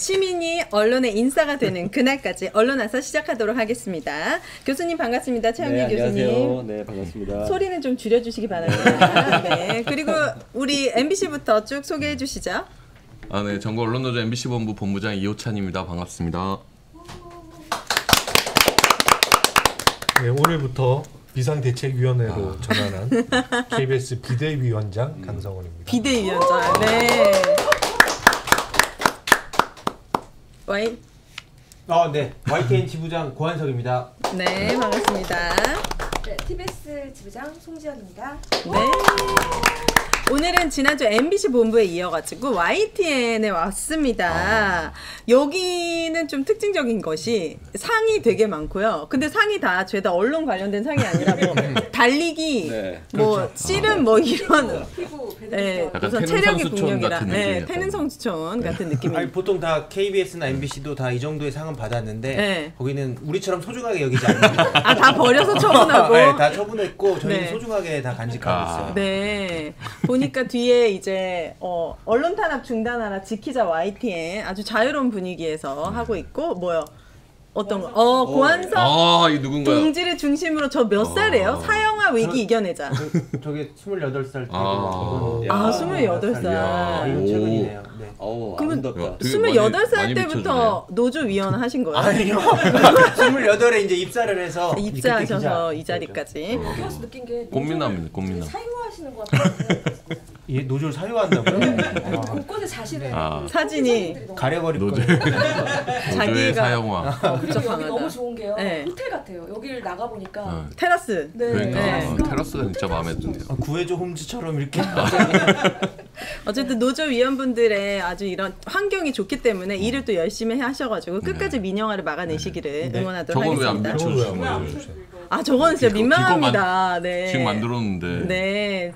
시민이 언론의 인싸가 되는 그날까지 언론 아사 시작하도록 하겠습니다. 교수님 반갑습니다. 최영기 네, 교수님. 안녕하세요. 네, 반갑습니다. 소리는 좀 줄여주시기 바랍니다. 네. 그리고 우리 MBC부터 쭉 소개해 주시죠. 아, 네. 전국 언론노조 MBC 본부 본부장 이호찬입니다. 반갑습니다. 네, 오늘부터 비상대책위원회로 전환한 KBS 비대위원장 강성원입니다. 비대위원장. 네. 와이. 아, 네. YTN 지부장 고한석입니다. 네, 반갑습니다. 네, TBS 지부장 송지연입니다. 네. 오늘은 지난주 MBC 본부에 이어가지고 YTN에 왔습니다. 여기는 좀 특징적인 것이 상이 되게 많고요. 근데 상이 다 죄다 언론 관련된 상이 아니라 뭐 달리기, 네, 뭐 씨름 뭐 이런 피부 배드민턴. 네, 우선 체력의 국력이라 같은 네, 느낌이에요. 태릉 성수촌 같은 아니 느낌입니다. 보통 다 KBS나 MBC도 다 이 정도의 상은 받았는데 네. 거기는 우리처럼 소중하게 여기지 않는 아, 다 버려서 처분하고. 네, 다 처분했고 저희는 네. 소중하게 다 간직하고 아. 있어요. 네. 보니까 뒤에 이제 어, 언론 탄압 중단하라 지키자 YTN 아주 자유로운 분위기에서 하고 있고 뭐요? 어떤 거? 어, 고한석 아, 이 누군가요? 동지를 중심으로 저 몇 살이에요? 아. 사형아 위기 이겨내자. 저, 저게 28살 때고 아. 아, 야. 28살. 아, 이건 최근이네요. 네. 어우, 그러면 아름답다. 되게 많이- 28살 많이 때부터 노조 위원 하신 거예요? 아니요. 28에 이제 입사를 해서 입사하셔서 이 자리까지. 여기 와서 느낀 게 꽃미남. 되게 사유하시는 것 같아요. 이 노조를 사유한다고요? 아, 곳곳에 자신의 아. 그 사진이 가려버릴 노조. 거예요. 노조의 자기가- 사형화. 그리고 그쵸, 여기 강하다. 너무 좋은 게요. 네. 호텔 같아요. 여기를 나가 보니까 어. 테라스. 네. 그러니까 네. 테라스가 진짜 마음에 드네요. 아, 구해줘 홈즈처럼 이렇게 어쨌든 노조 위원분들의 아주 이런 환경이 좋기 때문에 일을 또 열심히 하셔가지고 끝까지 민영화를 막아내시기를 네. 응원하도록 저건 하겠습니다. 저걸 왜안 보여주세요? 아 저거는 진짜 민망합니다. 네. 지금 만들었는데. 네.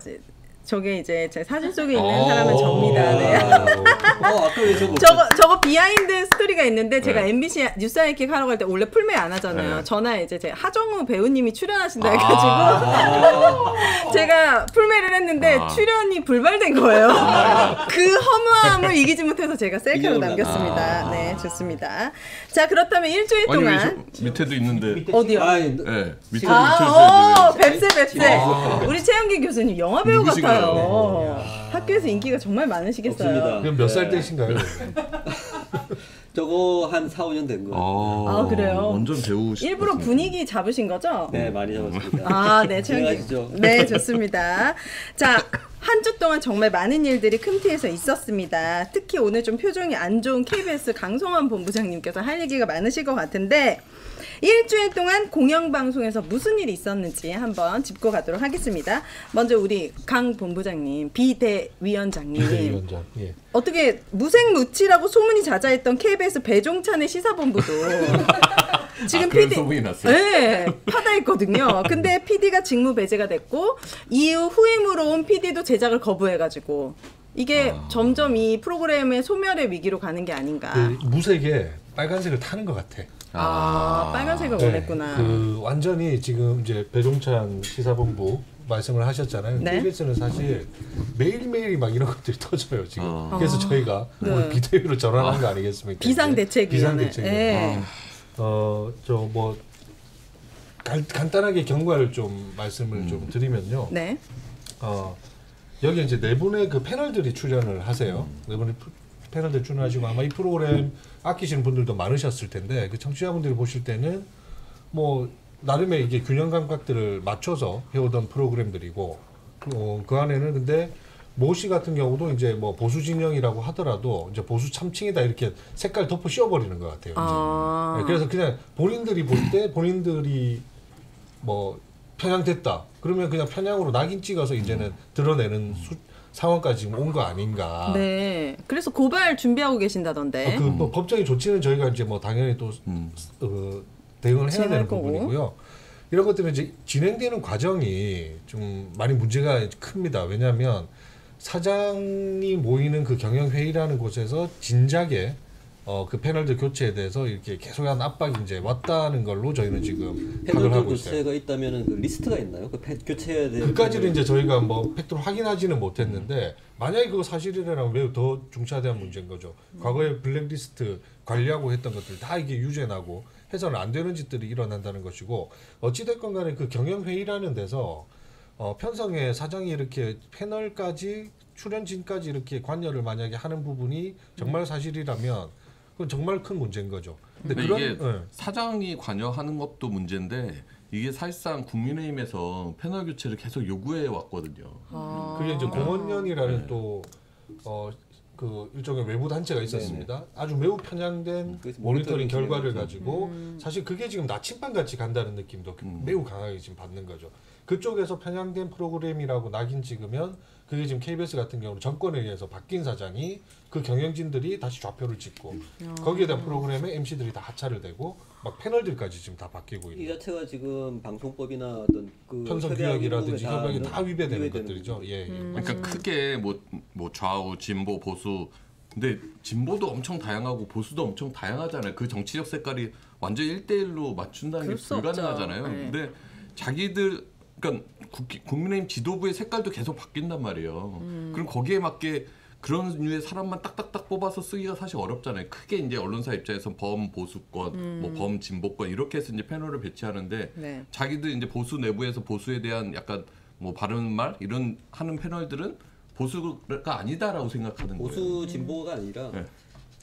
저게 이제 제 사진 속에 있는 어. 사람은 접니다. 네. 어, 아까 왜 저거 저거 저거 비하인드 스토리가 있는데 제가 네. MBC 뉴스 하이킥 하러 갈 때 원래 풀메 안 하잖아요. 네. 전화에 이제 제 하정우 배우님이 출연하신다 아. 해가지고 제가 풀메를 했는데 아. 출연이 불발된 거예요. 그 허무함을 이기지 못해서 제가 셀카로. 남겼습니다. 아. 네, 좋습니다. 자 그렇다면 일주일 아니, 왜 동안 저 밑에도 있는데. 어디요? 아이, 네, 밑에도 아, 오, 붙여주세요. 뱁새, 뱁새. 아. 우리 최영기 교수님 영화 배우 누구신 가요? 같아요. 학교에서 인기가 정말 많으시겠어요. 없습니다. 그럼 몇살 네. 때신가요? 저거 한 4, 5년 된 거. 아, 아, 그래요? 완전 배우. 일부러 분위기 잡으신 거죠? 네, 많이 잡았습니다. 아, 네, 최영기. 네, 좋습니다. 자, 한 주 동안 정말 많은 일들이 큰 티에서 있었습니다. 특히 오늘 좀 표정이 안 좋은 KBS 강성환 본부장님께서 할 얘기가 많으실 것 같은데 일주일 동안 공영방송에서 무슨 일이 있었는지 한번 짚고 가도록 하겠습니다. 먼저 우리 강 본부장님, 비대위원장님. 비대위원장. 예. 어떻게 무색무취라고 소문이 자자했던 KBS 배종찬의 시사본부도 지금 아, PD 소문이 났어요? 네, 파다했거든요. 근데 PD가 직무 배제가 됐고 이후 후임으로 온 PD도 제작을 거부해가지고 이게 아. 점점 이 프로그램의 소멸의 위기로 가는 게 아닌가. 그 무색에 빨간색을 타는 것 같아. 아, 빨간색을 네, 원했구나. 그 완전히 지금 이제 배종찬 시사본부 말씀을 하셨잖아요. 네. KBS는 사실 매일매일 막 이런 것들이 터져요, 지금. 아. 그래서 저희가 네. 오늘 비대위로 전환한 거 아니겠습니까? 비상대책위원회. 비상대책위원회. 네. 어, 저뭐 간단하게 경과를 좀 말씀을 좀 드리면요. 네. 어, 여기 이제 네 분의 그 패널들이 출연을 하세요. 네 분의 프- 패널들 출연하시고 아마 이 프로그램 아끼시는 분들도 많으셨을 텐데 그 청취자분들이 보실 때는 뭐 나름의 이게 균형 감각들을 맞춰서 해오던 프로그램들이고 어, 그 안에는 근데 모씨 같은 경우도 이제 뭐 보수 진영이라고 하더라도 이제 보수 참칭이다 이렇게 색깔 덮어 씌워버리는 것 같아요. 아. 네, 그래서 그냥 본인들이 볼 때 본인들이 뭐 편향됐다. 그러면 그냥 편향으로 낙인 찍어서 이제는 드러내는 수, 상황까지 지금 온 거 아닌가. 네. 그래서 고발 준비하고 계신다던데. 어, 그뭐 법적인 조치는 저희가 이제 뭐 당연히 또 음. 어, 대응을 해야 되는 거고. 부분이고요. 이런 것들은 이제 진행되는 과정이 좀 많이 문제가 큽니다. 왜냐하면 사장이 모이는 그 경영 회의라는 곳에서 진작에 어, 그 패널들 교체에 대해서 이렇게 계속한 압박이 이제 왔다는 걸로 저희는 지금 패널 하고 있어요. 교체가 있다면은 그 리스트가 있나요? 그 패, 교체해야 될 그까지는 이제 저희가 뭐 팩트로 확인하지는 못했는데 만약에 그거 사실이라면 매우 더 중차대한 문제인 거죠. 과거에 블랙리스트 관리하고 했던 것들 다 이게 유죄나고 해서는 안 되는 짓들이 일어난다는 것이고 어찌됐건 간에 그 경영회의라는 데서 어, 편성의 사장이 이렇게 패널까지 출연진까지 이렇게 관여를 만약에 하는 부분이 정말 사실이라면 그건 정말 큰 문제인 거죠. 근데 그런 이게 예. 사장이 관여하는 것도 문제인데 이게 사실상 국민의힘에서 패널 교체를 계속 요구해 왔거든요. 아. 그게 이제 공원연이라는 네. 또어그 일종의 외부 단체가 있었습니다. 아주 매우 편향된 그래서 모니터링 결과를. 가지고 음. 사실 그게 지금 나침반 같이 간다는 느낌도 음. 매우 강하게 지금 받는 거죠. 그쪽에서 편향된 프로그램이라고 낙인 찍으면 그게 지금 KBS 같은 경우는 정권에 의해서 바뀐 사장이 그 경영진들이 다시 좌표를 찍고 거기에 대한 프로그램에 MC들이 다 하차를 되고 막 패널들까지 지금 다 바뀌고 이 있는 자체가 지금 방송법이나 어떤 그 편성 규약이라든지 협약이 다 위배되는 위배되는 것들이죠. 예, 예. 음. 그러니까 크게 뭐, 뭐 좌우, 진보, 보수. 근데 진보도 엄청 다양하고 보수도 엄청 다양하잖아요. 그 정치적 색깔이 완전 1대1로 맞춘다는 게 불가능하잖아요. 네. 근데 자기들 그러니까 국, 국민의힘 지도부의 색깔도 계속 바뀐단 말이에요. 음. 그럼 거기에 맞게 그런 류의 사람만 딱딱딱 뽑아서 쓰기가 사실 어렵잖아요. 크게 이제 언론사 입장에서 범보수권, 뭐 범 진보권 이렇게 해서 이제 패널을 배치하는데 네. 자기들 이제 보수 내부에서 보수에 대한 약간 뭐 바른 말 이런 하는 패널들은 보수가 아니다라고 생각하는 거예요. 보수 진보가 아니라 네.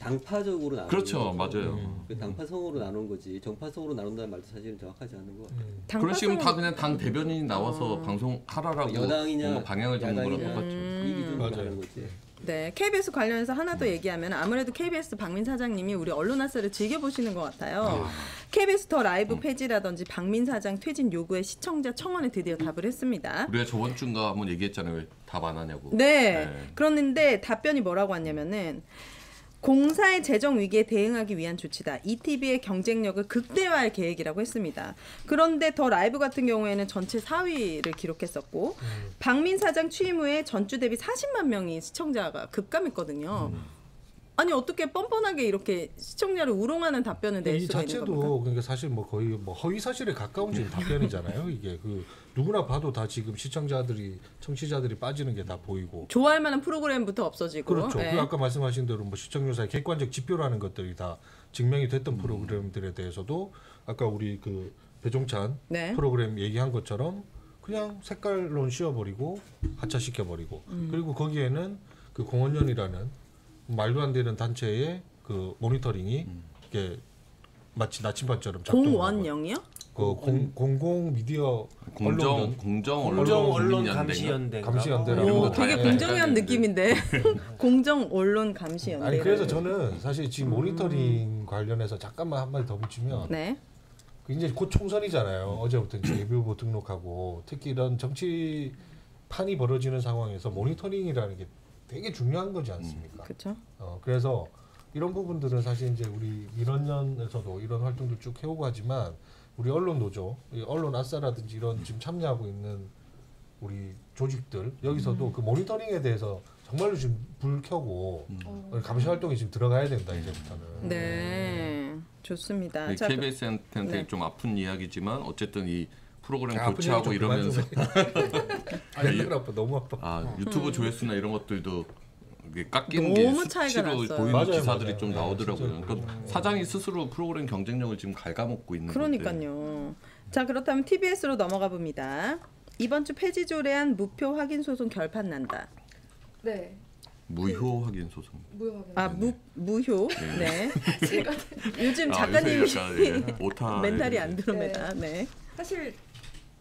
당파적으로 나누는 그렇죠, 거죠. 맞아요. 음. 그 당파성으로 나눈 거지 정파성으로 나눈다는 말도 사실은 정확하지 않은 것 같아요. 그런 식으로 다 그냥 당 대변인이 나와서 어. 방송 하라라고 여당이냐 뭔가 방향을 잡는 거랑 똑같죠. 이 기준으로 맞아요. 하는 거지. 네, KBS 관련해서 하나 더 얘기하면 아무래도 KBS 박민 사장님이 우리 언론화사를 즐겨 보시는 것 같아요. KBS 더 라이브 폐지라든지 박민 사장 퇴진 요구에 시청자 청원에 드디어 답을 했습니다. 우리가 저번 주인가 한번 얘기했잖아요. 왜 답 안 하냐고. 네. 네. 그랬는데 답변이 뭐라고 왔냐면은 공사의 재정 위기에 대응하기 위한 조치다. ETV의 경쟁력을 극대화할 계획이라고 했습니다. 그런데 더 라이브 같은 경우에는 전체 4위를 기록했었고 박민 사장 취임 후에 전주 대비 40만 명이 시청자가 급감했거든요. 아니 어떻게 뻔뻔하게 이렇게 시청자를 우롱하는 답변을 낼이 수가 있는 겁니까? 자체도 그러니까 사실 뭐 거의 뭐 허위 사실에 가까운 지금 답변이잖아요. 이게 그 누구나 봐도 다 지금 시청자들이 청취자들이 빠지는 게 다 보이고 좋아할 만한 프로그램부터 없어지고 그렇죠. 네. 그 아까 말씀하신 대로 뭐 시청률사의 객관적 지표라는 것들이 다 증명이 됐던 프로그램들에 대해서도 아까 우리 그 배종찬 네. 프로그램 얘기한 것처럼 그냥 색깔론 씌워버리고 하차시켜 버리고 음. 그리고 거기에는 그 공원연이라는 말도 안 되는 단체의 그 모니터링이 이게 마치 나침반처럼 공원영이요? 그 공, 공공 미디어 공정 언론 공정 언론 공정 언론 국민연대인가? 감시 연대인가? 감시 연대라고 오, 다 되게 네, 공정한 네, 느낌인데 공정 언론 감시 연대. 아니 그래서 저는 사실 지금 모니터링 관련해서 잠깐만 한 마디 더 붙이면 네. 그 이제 곧 총선이잖아요. 어제부터 이제 예비후보 등록하고 특히 이런 정치판이 벌어지는 상황에서 모니터링이라는 게 되게 중요한 거지 않습니까? 그렇죠. 어, 그래서 이런 부분들은 사실 이제 우리 민원연에서도 이런 활동도 쭉 해오고 하지만 우리 언론 노조, 이 언론 아싸라든지 이런 지금 참여하고 있는 우리 조직들 여기서도 그 모니터링에 대해서 정말로 지금 불 켜고 어. 감시 활동에 지금 들어가야 된다 이제부터는. 네. 좋습니다. 네, KBS한테는 네. 되게 좀 아픈 이야기지만 어쨌든 이 프로그램 아, 교체하고 이러면서 좀 해. 아니 늘 아파 너무 아파. 아 유튜브 조회수나 이런 것들도 깎이는 게 음. 너무 차이가 수치로. 보이는 맞아요, 기사들이 맞아요. 좀 네, 나오더라고요. 진짜. 그러니까 사장이 스스로 프로그램 경쟁력을 지금 갉아먹고 있는 건데. 그러니까요. 자, 그렇다면 TBS로 넘어가 봅니다. 이번 주 폐지 조례안 무표 확인 소송 결판 난다. 네. 무효 확인 소송. 무효하게. 아, 무 무효. 네. 제가 요즘 아, 작가님이 요새 약간, 예, 오타 멘탈이 안 들어옵니다. 네. 사실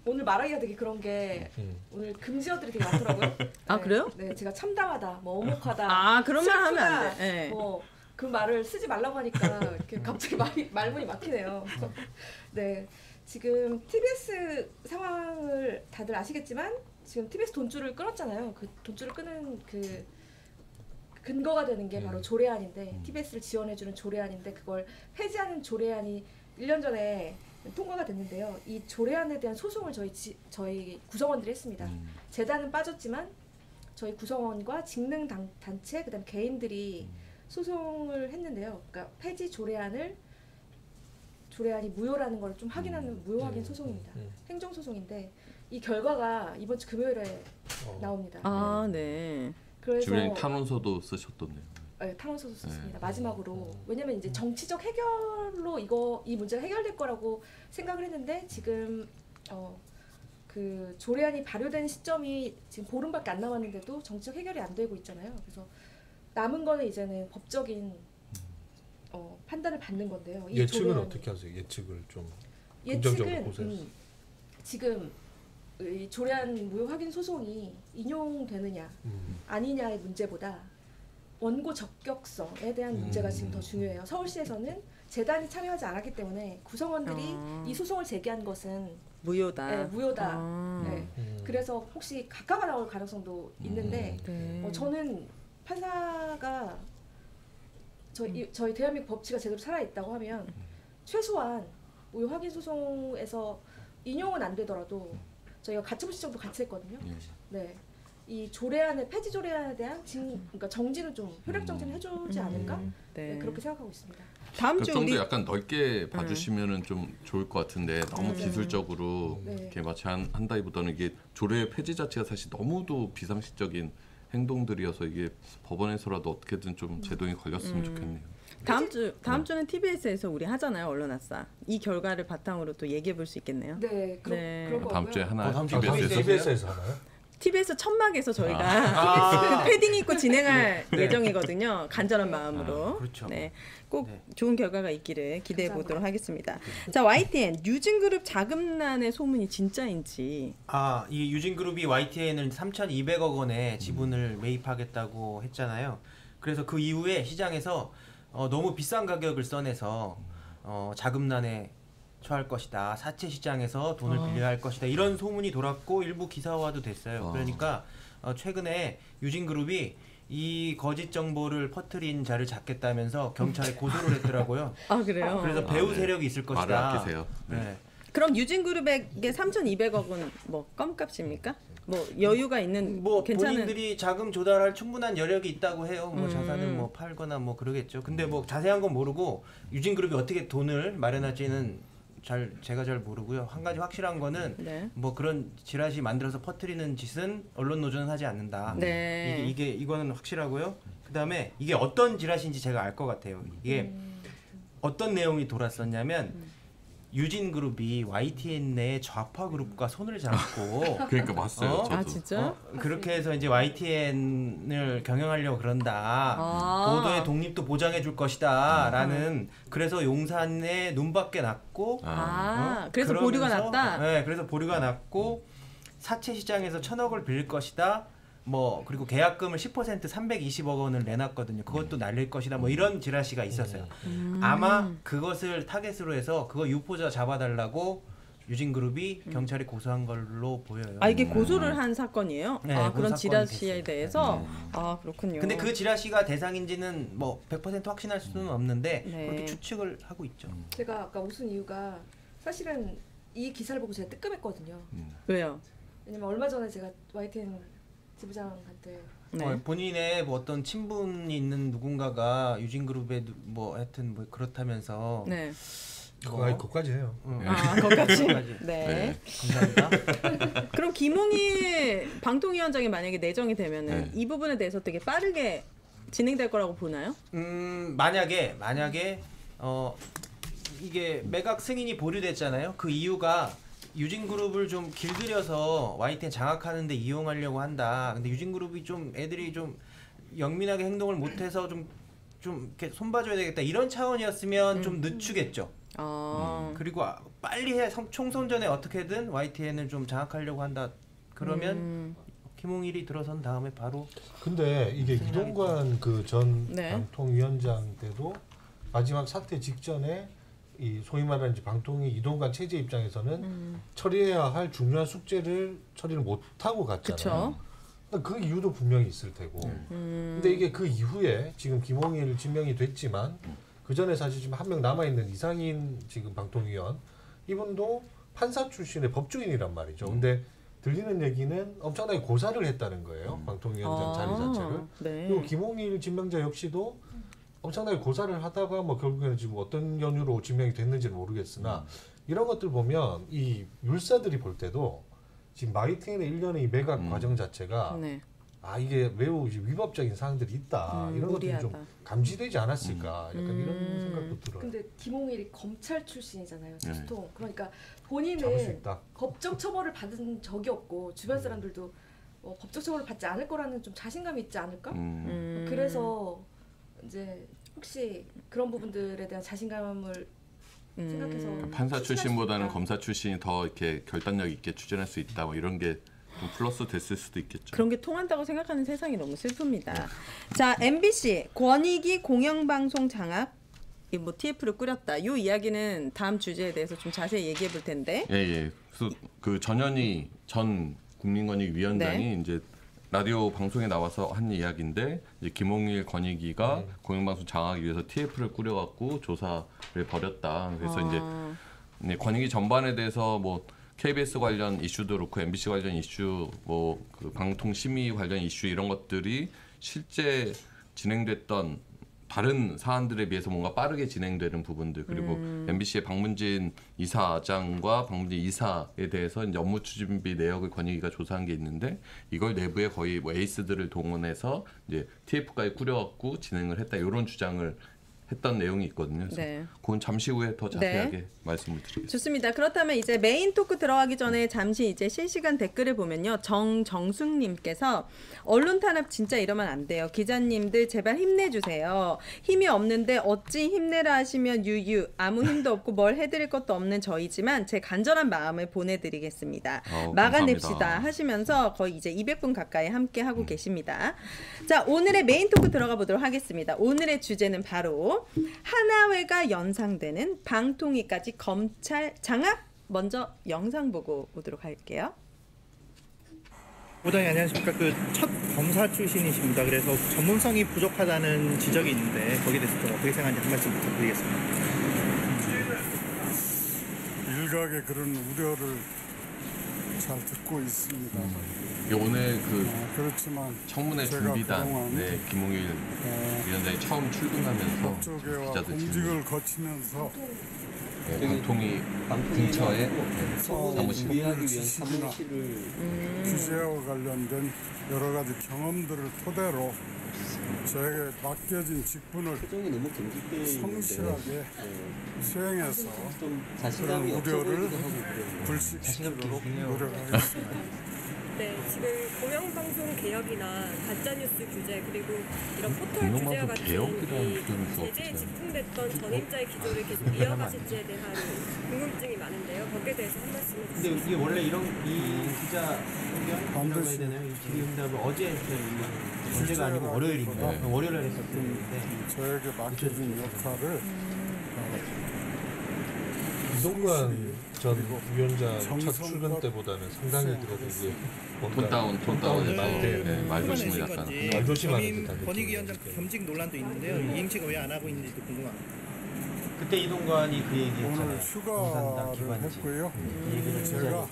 오늘 말하기가 되게 그런 게 음. 오늘 금지어들이 되게 많더라고요. 아, 네. 그래요? 네, 제가 참담하다, 뭐 어목하다. 아, 그런 말 하면 안 돼. 네. 뭐그 말을 쓰지 말라고 하니까 이렇게 갑자기 말이, 말문이 막히네요. 네, 지금 TBS 상황을 다들 아시겠지만 지금 TBS 돈줄을 끊었잖아요. 그 돈줄을 끄는 그 근거가 되는 게 바로 음. 조례안인데 TBS를 지원해주는 조례안인데 그걸 폐지하는 조례안이 1년 전에 통과가 됐는데요. 이 조례안에 대한 소송을 저희 지, 저희 구성원들이 했습니다. 음. 재단은 빠졌지만 저희 구성원과 직능 단, 단체 그다음 개인들이 소송을 했는데요. 그러니까 폐지 조례안을 조례안이 무효라는 걸 좀 확인하는 무효 확인 소송입니다. 음. 행정 소송인데 이 결과가 이번 주 금요일에 어. 나옵니다. 아, 네. 그래서 주변에 탄원서도 쓰셨던데요. 네, 탄원서도 썼습니다. 네. 마지막으로 왜냐면 이제 정치적 해결로 이거 이 문제가 해결될 거라고 생각을 했는데 지금 어, 그 조례안이 발효된 시점이 지금 보름밖에 안 남았는데도 정치적 해결이 안 되고 있잖아요. 그래서 남은 거는 이제는 법적인 어, 판단을 받는 건데요. 이 예측은 조례안- 어떻게 하세요? 예측을 좀 긍정적으로 예측은. 음, 지금 이 조례안 무효 확인 소송이 인용되느냐 음. 아니냐의 문제보다 원고 적격성에 대한 문제가 음. 지금 더 중요해요. 서울시에서는 재단이 참여하지 않았기 때문에 구성원들이 어. 이 소송을 제기한 것은 무효다. 네, 무효다. 아, 네. 음. 그래서 혹시 각하가 나올 가능성도 있는데 네. 어, 저는 판사가 저희 저희 대한민국 법치가 제대로 살아 있다고 하면 최소한 무효 확인 소송에서 인용은 안 되더라도 저희가 가처분 시정도 같이 했거든요. 예. 네. 이 조례안의 폐지 조례안에 대한 진, 그러니까 정지는 좀 효력 정지는 해주지 않을까? 음, 네. 네, 그렇게 생각하고 있습니다. 다음 그주 정도 우리 약간 넓게 봐주시면은 좀 좋을 것 같은데 너무 음. 기술적으로 네. 이렇게 마치 한, 한다기보다는 이게 조례 폐지 자체가 사실 너무도 비상식적인 행동들이어서 이게 법원에서라도 어떻게든 좀 제동이 걸렸으면 음. 좋겠네요. 다음 주 다음 네. 주는 TBS에서 우리 하잖아요 언론 아싸 이 결과를 바탕으로 또 얘기해 볼 수 있겠네요. 네, 그러, 네. 그런 거고요. 다음 주에 하나 어, 다음 TBS 에서? TBS에서 하나요? TBS 천막에서 저희가 아. 그 패딩 입고 진행할 네. 예정이거든요. 간절한 마음으로. 아, 그렇죠. 네, 꼭 네. 좋은 결과가 있기를 기대해 감사합니다. 보도록 하겠습니다. 자, YTN 유진그룹 자금난의 소문이 진짜인지. 아, 이 유진그룹이 YTN을 3,200억 원의 지분을 매입하겠다고 했잖아요. 그래서 그 이후에 시장에서 어, 너무 비싼 가격을 써내서 어, 자금난에 처할 것이다. 사채 시장에서 돈을 아. 빌려야 할 것이다. 이런 소문이 돌았고 일부 기사화도 됐어요. 아. 그러니까 어, 최근에 유진그룹이 이 거짓 정보를 퍼뜨린 자를 잡겠다면서 경찰에 고소를 했더라고요. 아 그래요? 그래서 아, 배후 네. 세력이 있을 것이다. 말을 아끼세요. 네. 네. 그럼 유진그룹에게 3,200억은 뭐 껌값입니까? 뭐 여유가 있는 뭐 괜찮은 본인들이 자금 조달할 충분한 여력이 있다고 해요. 뭐 음. 자산을 뭐 팔거나 뭐 그러겠죠. 근데 뭐 자세한 건 모르고 유진그룹이 어떻게 돈을 마련할지는 잘 제가 잘 모르고요. 한 가지 확실한 거는 네. 뭐 그런 지라시 만들어서 퍼뜨리는 짓은 언론 노조는 하지 않는다. 네. 이게 이게 이거는 확실하고요. 그다음에 이게 어떤 지라시인지 제가 알 것 같아요. 이게 어떤 내용이 돌았었냐면 유진 그룹이 YTN 내 좌파 그룹과 손을 잡고 그러니까 봤어요. 어? 저도. 아 진짜? 어? 그렇게 해서 이제 YTN을 경영하려고 그런다. 아. 보도의 독립도 보장해 줄 것이다라는 그래서 용산에 눈밖에 났고 아, 어? 그래서 보류가 났다. 네, 그래서 보류가 났고 사채 시장에서 천억을 빌릴 것이다. 뭐 그리고 계약금을 10% 320억 원을 내놨거든요. 그것도 날릴 것이다. 뭐 이런 지라시가 있었어요. 음. 아마 그것을 타겟으로 해서 그거 유포자 잡아달라고 유진그룹이 경찰에 고소한 걸로 보여요. 아 이게 고소를 한 사건이에요? 네, 아 고소 그런 지라시에. 대해서 아 그렇군요. 근데 그 지라시가 대상인지는 뭐 100% 확신할 수는 없는데 네. 그렇게 추측을 하고 있죠. 제가 아까 웃은 이유가 사실은 이 기사를 보고 제가 뜨끔했거든요. 음. 왜요? 왜냐면 얼마 전에 제가 YTN 지 부장한테 네. 어, 본인의 뭐 어떤 친분이 있는 누군가가 유진 그룹에 누- 뭐 하여튼 뭐 그렇다면서 네. 그거 아니 그거까지 해요. 응. 아 거기까지. 거기까지. 네. 네. 감사합니다. 그럼 김홍희 방통위원장이 만약에 내정이 되면은 네. 이 부분에 대해서 되게 빠르게 진행될 거라고 보나요? 음 만약에 만약에 어 이게 매각 승인이 보류됐잖아요. 그 이유가 유진그룹을 좀 길들여서 YTN 장악하는데 이용하려고 한다. 근데 유진그룹이 좀 애들이 좀 영민하게 행동을 못해서 좀 좀 이렇게 손봐줘야 되겠다 이런 차원이었으면 좀 늦추겠죠. 아. 그리고 아, 빨리 해 성- 총선 전에 어떻게든 YTN을 좀 장악하려고 한다. 그러면 음. 김홍일이 들어선 다음에 바로 근데 이게 이동관 그전 네. 방통위원장 때도 마지막 사태 직전에 이 소위 말하는 이제 방통위 이동관 체제 입장에서는 음. 처리해야 할 중요한 숙제를 처리를 못 하고 갔잖아요. 그쵸. 그그 이유도 분명히 있을 테고. 음. 근데 이게 그 이후에 지금 김홍일 지명이 됐지만 그 전에 사실 지금 한 명 남아 있는 이상인 지금 방통위원 이분도 판사 출신의 법조인이란 말이죠. 근데 들리는 얘기는 엄청나게 고사를 했다는 거예요. 방통위원장 아, 자리 자체를. 네. 그리고 김홍일 지명자 역시도 엄청나게 고사를 하다가 뭐 결국에는 지금 어떤 연유로 지명이 됐는지는 모르겠으나 이런 것들 보면 이 율사들이 볼 때도 지금 마이팅의 일련의 이 매각 음. 과정 자체가 네. 아 이게 매우 위법적인 사항들이 있다 음, 이런 것들이 무리하다. 좀 감지되지 않았을까 약간 음. 이런 생각도 들어요. 근데 김홍일이 검찰 출신이잖아요. 네. 보통 그러니까 본인은. 법적 처벌을 받은 적이 없고 주변 사람들도 어, 법적 처벌을 받지 않을 거라는 좀 자신감이 있지 않을까? 음. 음. 그래서 이제 혹시 그런 부분들에 대한 자신감을 음. 생각해서 판사 출신보다는. 검사 출신이 더 이렇게 결단력 있게 추진할 수 있다. 뭐 이런 게좀 플러스 됐을 수도 있겠죠. 그런 게 통한다고 생각하는 세상이 너무 슬픕니다. 자, MBC 권익위 공영방송 장악 이뭐 TF를 꾸렸다. 요 이야기는 다음 주제에 대해서 좀 자세히 얘기해 볼 텐데. 예, 예. 그래서 그 전현희 전 국민권익위원장이 네. 이제 라디오 방송에 나와서 한 이야기인데 이제 김홍일 권익위가 공영방송 장악하기 위해서 TF를 꾸려갖고 조사를 벌였다. 그래서 이제 아, 네, 권익위 전반에 대해서 뭐 KBS 관련 이슈도 그렇고 MBC 관련 이슈, 뭐 그 방통 심의 관련 이슈 이런 것들이 실제 진행됐던 다른 사안들에 비해서 뭔가 빠르게 진행되는 부분들 그리고 MBC의 박문진 이사장과 박문진 이사에 대해서 이제 업무 추진비 내역을 권익위가 조사한 게 있는데 이걸 내부에 거의 뭐 에이스들을 동원해서 이제 TF까지 꾸려갖고 진행을 했다. 이런 주장을 했던 내용이 있거든요. 그래서 네. 그건 잠시 후에 더 자세하게 말씀을 드리겠습니다. 좋습니다. 그렇다면 이제 메인 토크 들어가기 전에 잠시 이제 실시간 댓글을 보면요. 정정숙님께서 언론 탄압 진짜 이러면 안 돼요. 기자님들 제발 힘내주세요. 힘이 없는데 어찌 힘내라 하시면 유유 아무 힘도 없고 뭘 해드릴 것도 없는 저희지만 제 간절한 마음을 보내드리겠습니다. 아우, 막아냅시다 감사합니다. 하시면서 거의 이제 200분 가까이 함께 하고 계십니다. 자 오늘의 메인 토크 들어가 보도록 하겠습니다. 오늘의 주제는 바로 하나회가 연상되는 방통위까지 검찰 장악 먼저 영상 보고 오도록 할게요. 부장님 안녕하십니까. 그 첫 검사 출신이십니다. 그래서 전문성이 부족하다는 지적이 있는데 거기에 대해서 좀 어떻게 생각하는지 한 말씀 부탁드리겠습니다. 일각의 그런 우려를 잘 듣고 있습니다. 이게 오늘 그 어, 그렇지만 청문회 준비단 네, 김홍일 어, 위원장이 처음 출근하면서 법조계와 기자들 공직을 거치면서 네, 방통위 근처에 네, 청문회 사무실. 준비하기 위한 지시나 사무실을 규제와 관련된 여러 가지 경험들을 토대로 저에게 맡겨진 직분을 표정이 너무 성실하게 네, 수행해서 좀 자신감이 그런 없어 우려를 보이기도 하고 그래요. 불식시키도록 노력하겠습니다. 네, 지금 공영방송 개혁이나 가짜뉴스 규제 그리고 이런 포털 규제와 같은 제재에. 집중됐던 전임자의 기조를 계속 이어가실지에 대한 궁금증이 많은데요. 거기에 대해서 한 말씀을 근데 이게 원래 이런 이 기자 의견이라고 해야. 되나요? 이 질의응답을 어제 했어요. 어제가 아니고 월요일인가? 네. 월요일에 했었는데 저에게 맡겨진 역할을 이동관 전 위원장 첫 출근 때보다는 상당히 그래도 이게 뭔가 톤 다운 톤 다운해서 네. 네, 말조심을 약간 말 조심하는 듯한 권익위원장 겸직 논란도 있는데요. 이행책 왜안 하고 있는지도 궁금합니다. 그때 이동관이 그 얘기했잖아요. 오늘 공산당 휴가를 기관지. 했고요. 그 얘기를 제가 제가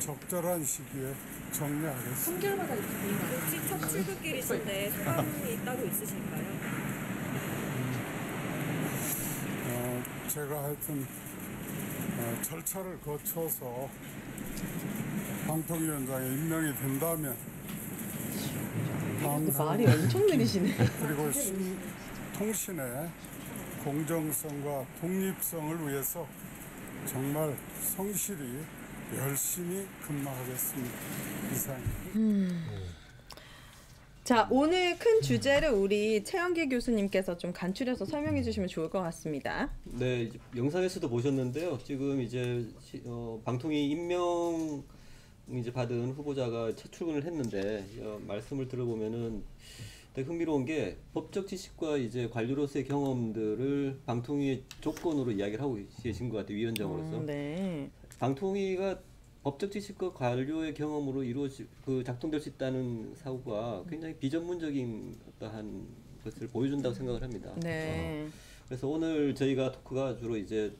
적절한 시기에 정리하겠습니다. 3개월마다 이렇게? 혹시 첫 출근길이신데 소감이 따로 있으실까요? 어, 제가 하여튼 어, 절차를 거쳐서 방통위원장에 임명이 된다면 방송 말이 엄청 느리시네. 그리고 신, 통신의 공정성과 독립성을 위해서 정말 성실히 열심히 근무하겠습니다. 이상입니다. 자 오늘 큰 주제를 우리 최영기 교수님께서 좀 간추려서 설명해 주시면 좋을 것 같습니다. 네, 영상에서도 보셨는데요. 지금 이제 시- 어, 방통위 임명 이제 받은 후보자가 첫 출근을 했는데 어, 말씀을 들어보면은 되게 흥미로운 게 법적 지식과 이제 관료로서의 경험들을 방통위의 조건으로 이야기를 하고 계신 것 같아요 위원장으로서. 음, 네. 방통위가 법적 지식과 관료의 경험으로 이루어지 그 작동될 수 있다는 사고가 굉장히 비전문적인 어떠한 것을 보여준다고 생각을 합니다. 네. 그래서 오늘 저희가 토크가 주로 이제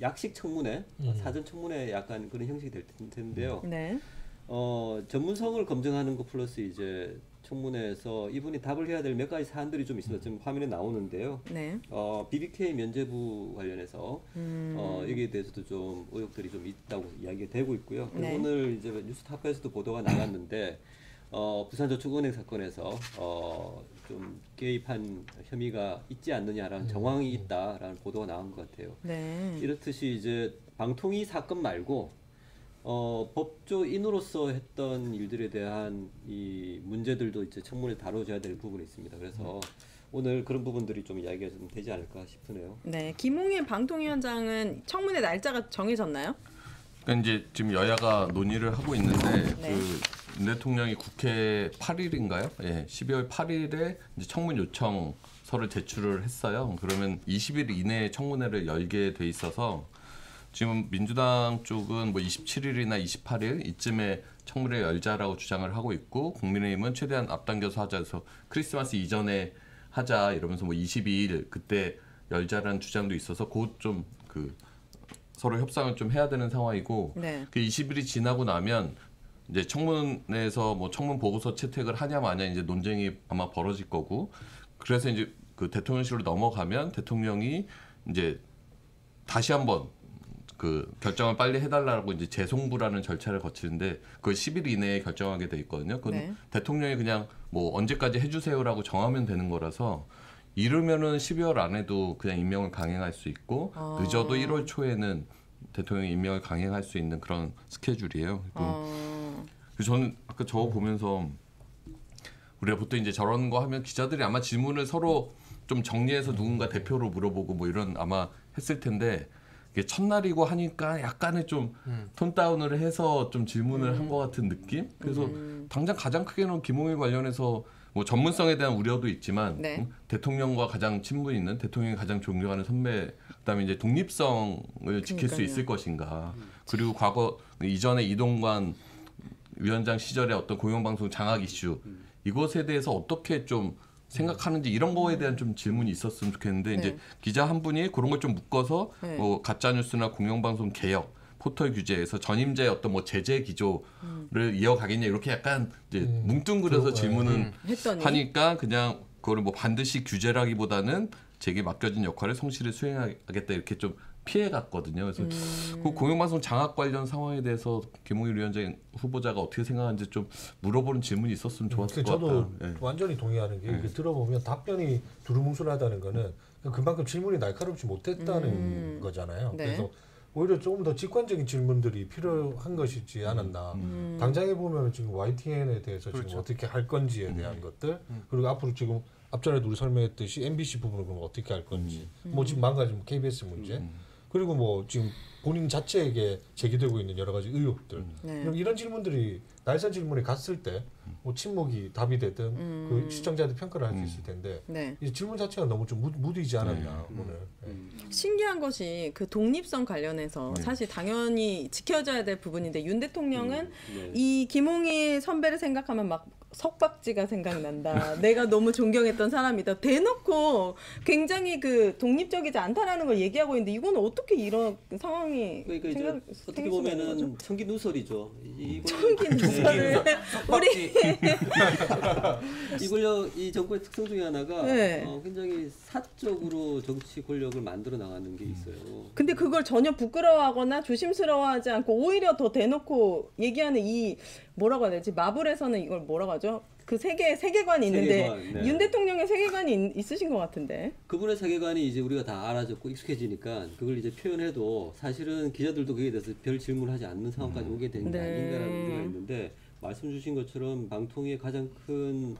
약식 청문회, 사전 청문회 약간 그런 형식이 될 텐데요. 네. 어, 전문성을 검증하는 것 플러스 이제 청문회에서 이분이 답을 해야 될 몇 가지 사안들이 좀 있어서 지금 화면에 나오는데요. 네. 어, BBK 면제부 관련해서 음. 어, 여기에 대해서도 좀 의혹들이 좀 있다고 이야기가 되고 있고요. 네. 오늘 이제 뉴스타파에서도 보도가 나갔는데 어, 부산저축은행 사건에서 어, 좀 개입한 혐의가 있지 않느냐라는 정황이 있다라는 보도가 나온 것 같아요. 네. 이렇듯이 이제 방통위 사건 말고 어, 법조인으로서 했던 일들에 대한 이 문제들도 이제 청문회 다뤄져야 될 부분이 있습니다. 그래서 오늘 그런 부분들이 좀 이야기가 좀 되지 않을까 싶으네요. 네. 김홍일 방통위원장은 청문회 날짜가 정해졌나요? 그러니까 이제 지금 여야가 논의를 하고 있는데 네. 그윤 대통령이 국회 8일인가요? 예, 12월 8일에 이제 청문 요청 서를 제출을 했어요. 그러면 20일 이내에 청문회를 열게 돼 있어서 지금 민주당 쪽은 뭐 27일이나 28일 이쯤에 청문회 열자라고 주장을 하고 있고 국민의힘은 최대한 앞당겨서 하자 해서 크리스마스 이전에 하자 이러면서 뭐 22일 그때 열자라는 주장도 있어서 곧좀그 서로 협상을 좀 해야 되는 상황이고 네. 그 20일이 지나고 나면 이제 청문회에서 뭐 청문 보고서 채택을 하냐 마냐 이제 논쟁이 아마 벌어질 거고 그래서 이제 그 대통령실로 넘어가면 대통령이 이제 다시 한번 그 결정을 빨리 해달라고 이제 재송부라는 절차를 거치는데 그걸 10일 이내에 결정하게 돼 있거든요. 그건 네. 대통령이 그냥 뭐 언제까지 해주세요라고 정하면 되는 거라서 이르면은 12월 안에도 그냥 임명을 강행할 수 있고 아. 늦어도 1월 초에는 대통령이 임명을 강행할 수 있는 그런 스케줄이에요. 그리고 어. 저는 아까 저거 보면서 우리가 보통 이제 저런 거 하면 기자들이 아마 질문을 서로 좀 정리해서 누군가 대표로 물어보고 뭐 이런 아마 했을 텐데 이게 첫날이고 하니까 약간의 좀 톤 다운을 해서 좀 질문을 한 것 같은 느낌. 그래서 음. 당장 가장 크게는 김홍일 관련해서 뭐 전문성에 대한 우려도 있지만 네. 음, 대통령과 가장 친분 있는 대통령이 가장 존경하는 선배 그다음에 이제 독립성을 지킬 수 그러니까요. 있을 것인가. 그리고 과거 이전에 이동관 위원장 시절의 어떤 공영방송 장악 이슈 이것에 대해서 어떻게 좀 생각하는지 이런 거에 대한 좀 질문이 있었으면 좋겠는데 이제 네. 기자 한 분이 그런 걸 좀 묶어서 네. 뭐 가짜 뉴스나 공영방송 개혁 포털 규제에서 전임자의 어떤 뭐 제재 기조를 음. 이어가겠냐 이렇게 약간 이제 음, 뭉뚱그려서 질문은 음. 하니까 그냥 그거를 뭐 반드시 규제라기보다는 제게 맡겨진 역할을 성실히 수행하겠다 이렇게 좀 피해 갔거든요. 그래서 음. 그 공영방송 장악 관련 상황에 대해서 김홍일 위원장 후보자가 어떻게 생각하는지 좀 물어보는 질문이 있었으면 좋았을 그것 저도 같다. 예. 완전히 동의하는 게 이게 들어보면 답변이 두루뭉술하다는 거는 그만큼 질문이 날카롭지 못했다는 음. 거잖아요. 네. 그래서 오히려 조금 더 직관적인 질문들이 필요한 것이지 않았나. 음. 당장에 보면 지금 YTN에 대해서 그렇죠. 지금 어떻게 할 건지에 대한 것들 그리고 앞으로 지금 앞전에도 우리 설명했듯이 MBC 부분을 그럼 어떻게 할 건지 뭐 지금 망가진 KBS 문제 그리고 뭐 지금 본인 자체에게 제기되고 있는 여러 가지 의혹들 네. 그럼 이런 질문들이 날선 질문에 갔을 때 뭐 침묵이 답이 되든 음. 그 시청자들 평가를 할 수 있을 텐데 네. 이 질문 자체가 너무 좀 무, 무디지 않았나 오늘 네. 신기한 것이 그 독립성 관련해서 네. 사실 당연히 지켜져야 될 부분인데 윤 대통령은 네. 이 김홍일 선배를 생각하면 막 석박지가 생각난다. 내가 너무 존경했던 사람이다. 대놓고 굉장히 그 독립적이지 않다라는 걸 얘기하고 있는데 이건 어떻게 이런 상황이 그러니까 이제 생각- 어떻게? 보면은 청기 누설이죠. 이- 청기 누설을 우리 이걸요 이 정부의 특성 중에 하나가 네. 어, 굉장히 사적으로 정치 권력을 만들어 나가는 게 있어요. 근데 그걸 전혀 부끄러워하거나 조심스러워하지 않고 오히려 더 대놓고 얘기하는 이 뭐라고 해야 되지 마블에서는 이걸 뭐라고 하죠? 그 세계 세계관이 있는데 세계관, 네. 윤 대통령의 세계관이 있, 있으신 것 같은데. 그분의 세계관이 이제 우리가 다 알아졌고 익숙해지니까 그걸 이제 표현해도 사실은 기자들도 그에 대해서 별 질문하지 않는 상황까지 오게 된게 네. 아닌가라는 생각이 있는데 말씀 주신 것처럼 방통위의 가장 큰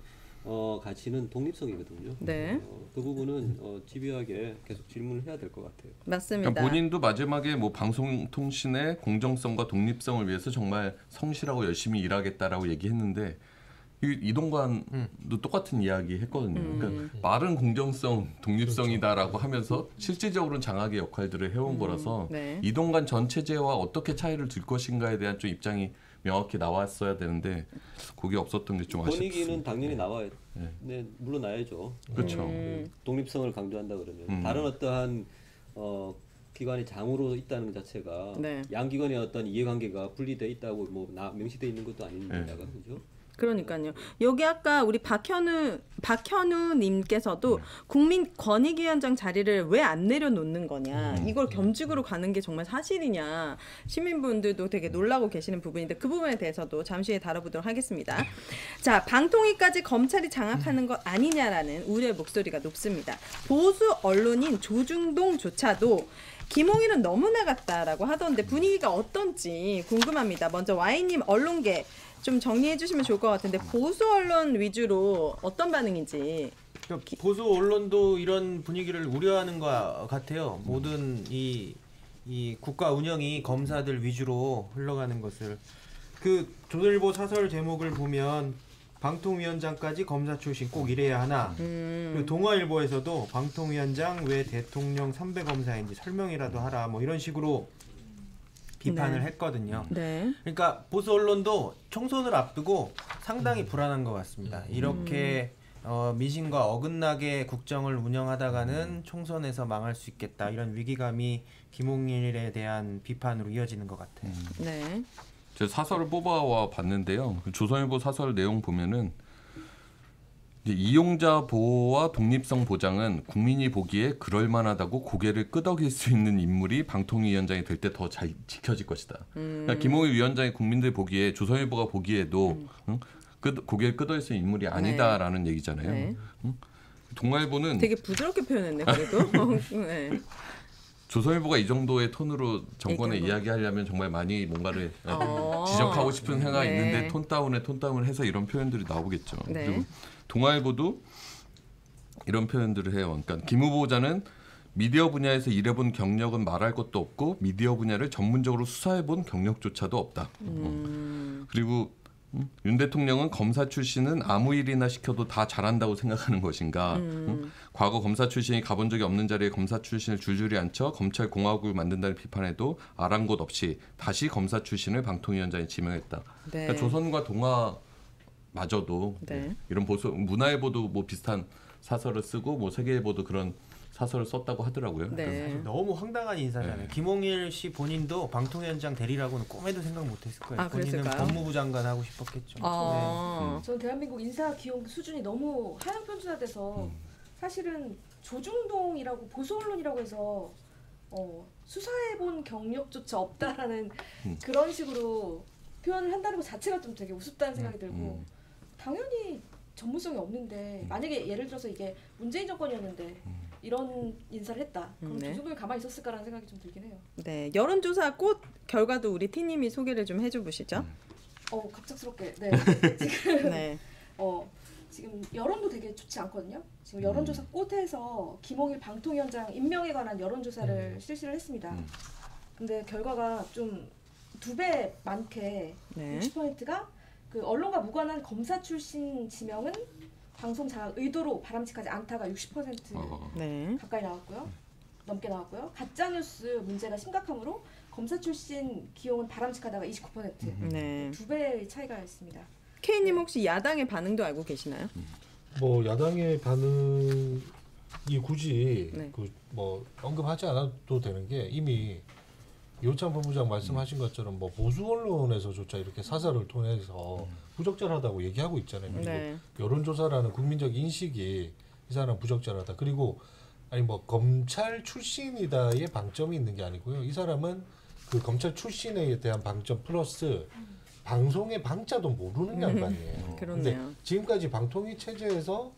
어, 가치는 독립성이거든요. 네. 어, 그 부분은 어, 집요하게 계속 질문을 해야 될 것 같아요. 맞습니다. 그러니까 본인도 마지막에 뭐 방송통신의 공정성과 독립성을 위해서 정말 성실하고 열심히 일하겠다라고 얘기했는데 이 이동관도 똑같은 이야기 했거든요. 음. 그러니까 말은 공정성, 독립성이다라고 하면서 실질적으로는 장악의 역할들을 해온 거라서 네. 이동관 전 체제와 어떻게 차이를 둘 것인가에 대한 좀 입장이 명확히 나왔어야 되는데 그게 없었던 게좀 권익위는 아쉽습니다. 당연히 나와야 네. 네, 물러나야죠. 그렇죠. 음. 독립성을 강조한다 그러면 음. 다른 어떠한 어, 기관이 장으로 있다는 것 자체가 네. 양 기관의 어떤 이해관계가 분리돼 있다고 뭐 나, 명시돼 있는 것도 아닌데다가 그죠? 그러니까요. 여기 아까 우리 박현우 박현우 님께서도 국민 권익위원장 자리를 왜 안 내려놓는 거냐 이걸 겸직으로 가는 게 정말 사실이냐 시민분들도 되게 놀라고 계시는 부분인데 그 부분에 대해서도 잠시 후에 다뤄보도록 하겠습니다. 자 방통위까지 검찰이 장악하는 것 아니냐라는 우려의 목소리가 높습니다. 보수 언론인 조중동조차도 김홍일은 너무 나갔다라고 하던데 분위기가 어떤지 궁금합니다. 먼저 와이님 언론계 좀 정리해 주시면 좋을 것 같은데 보수 언론 위주로 어떤 반응인지 그러니까 보수 언론도 이런 분위기를 우려하는 것 같아요. 모든 이, 이 국가 운영이 검사들 위주로 흘러가는 것을 그 조선일보 사설 제목을 보면 방통위원장까지 검사 출신 꼭 이래야 하나. 그리고 동아일보에서도 방통위원장 왜 대통령 선배 검사인지 설명이라도 하라. 뭐 이런 식으로 비판을 네. 했거든요. 네. 그러니까 보수 언론도 총선을 앞두고 상당히 불안한 것 같습니다. 이렇게 어, 민심과 어긋나게 국정을 운영하다가는 총선에서 망할 수 있겠다 이런 위기감이 김홍일에 대한 비판으로 이어지는 것 같아요. 네. 제가 사설을 뽑아와 봤는데요. 그 조선일보 사설 내용 보면은 이용자 보호와 독립성 보장은 국민이 보기에 그럴 만하다고 고개를 끄덕일 수 있는 인물이 방통위원장이 될 때 더 잘 지켜질 것이다. 그러니까 김홍일 위원장이 국민들 보기에 조선일보가 보기에도 응? 끄, 고개를 끄덕일 수 있는 인물이 아니다라는 얘기잖아요. 네. 동아일보는 되게 부드럽게 표현했네 그래도. 네. 조선일보가 이 정도의 톤으로 거. 이야기하려면 정말 많이 뭔가를 예, 어. 지적하고 싶은 생각이 네. 있는데 톤 다운에 톤 다운을 해서 이런 표현들이 나오겠죠. 네. 그리고 동아일보도 이런 표현들을 해요. 그러니까 김 후보자는 미디어 분야에서 일해본 경력은 말할 것도 없고 미디어 분야를 전문적으로 수사해본 경력조차도 없다. 어. 그리고 음, 윤 대통령은 검사 출신은 아무 일이나 시켜도 다 잘한다고 생각하는 것인가? 음? 과거 검사 출신이 가본 적이 없는 자리에 검사 출신을 줄줄이 앉혀 검찰 공화국을 만든다는 비판에도 아랑곳 없이 다시 검사 출신을 방통위원장에 지명했다. 네. 그러니까 조선과 동아 마저도 네. 이런 보수 문화일보도 뭐 비슷한 사설을 쓰고 뭐 세계일보도 그런 사설을 썼다고 하더라고요. 네. 너무 황당한 인사잖아요. 김홍일 씨 본인도 방통위원장 대리라고는 꿈에도 생각 못했을 거예요. 아, 본인은 그랬을까요? 법무부 장관 하고 싶었겠죠. 네. 아. 저는 대한민국 인사 기용 수준이 너무 하향 편준화돼서 사실은 조중동이라고 보수 언론이라고 해서 어, 수사해본 경력조차 없다라는 음. 그런 식으로 표현을 한다는 것 자체가 좀 되게 우습다는 생각이 들고 음. 당연히 전문성이 없는데 만약에 예를 들어서 이게 문재인 정권이었는데 이런 인사를 했다 그럼 네. 조중동이 가만히 있었을까라는 생각이 좀 들긴 해요. 네. 여론조사 꽃 결과도 우리 티님이 소개를 좀 해줘 보시죠. 어 갑작스럽게 네 지금 네. 어 지금 여론도 되게 좋지 않거든요. 지금 여론조사 꽃에서 김홍일 방통위원장 임명에 관한 여론조사를 실시를 했습니다. 음. 근데 결과가 좀 두 배 많게 네. 60%가 그 언론과 무관한 검사 출신 지명은 방송 장악 의도로 바람직하지 않다가 60% 어, 네. 가까이 나왔고요. 넘게 나왔고요. 가짜 뉴스 문제가 심각하므로 검사 출신 기용은 바람직하다가 29%. 네. 두 배의 차이가 있습니다. K님 혹시 야당의 반응도 알고 계시나요? 뭐 야당의 반응이 굳이 네. 그뭐 언급하지 않아도 되는 게 이미 이호찬 본부장 말씀하신 것처럼 뭐 보수 언론에서조차 이렇게 사설을 통해서 부적절하다고 얘기하고 있잖아요. 그리고 네. 여론조사라는 국민적 인식이 이 사람 부적절하다. 그리고 아니 뭐 검찰 출신이다의 방점이 있는 게 아니고요. 이 사람은 그 검찰 출신에 대한 방점 플러스 방송의 방자도 모르는 양반이에요. 근데 그렇네요. 지금까지 방통위 체제에서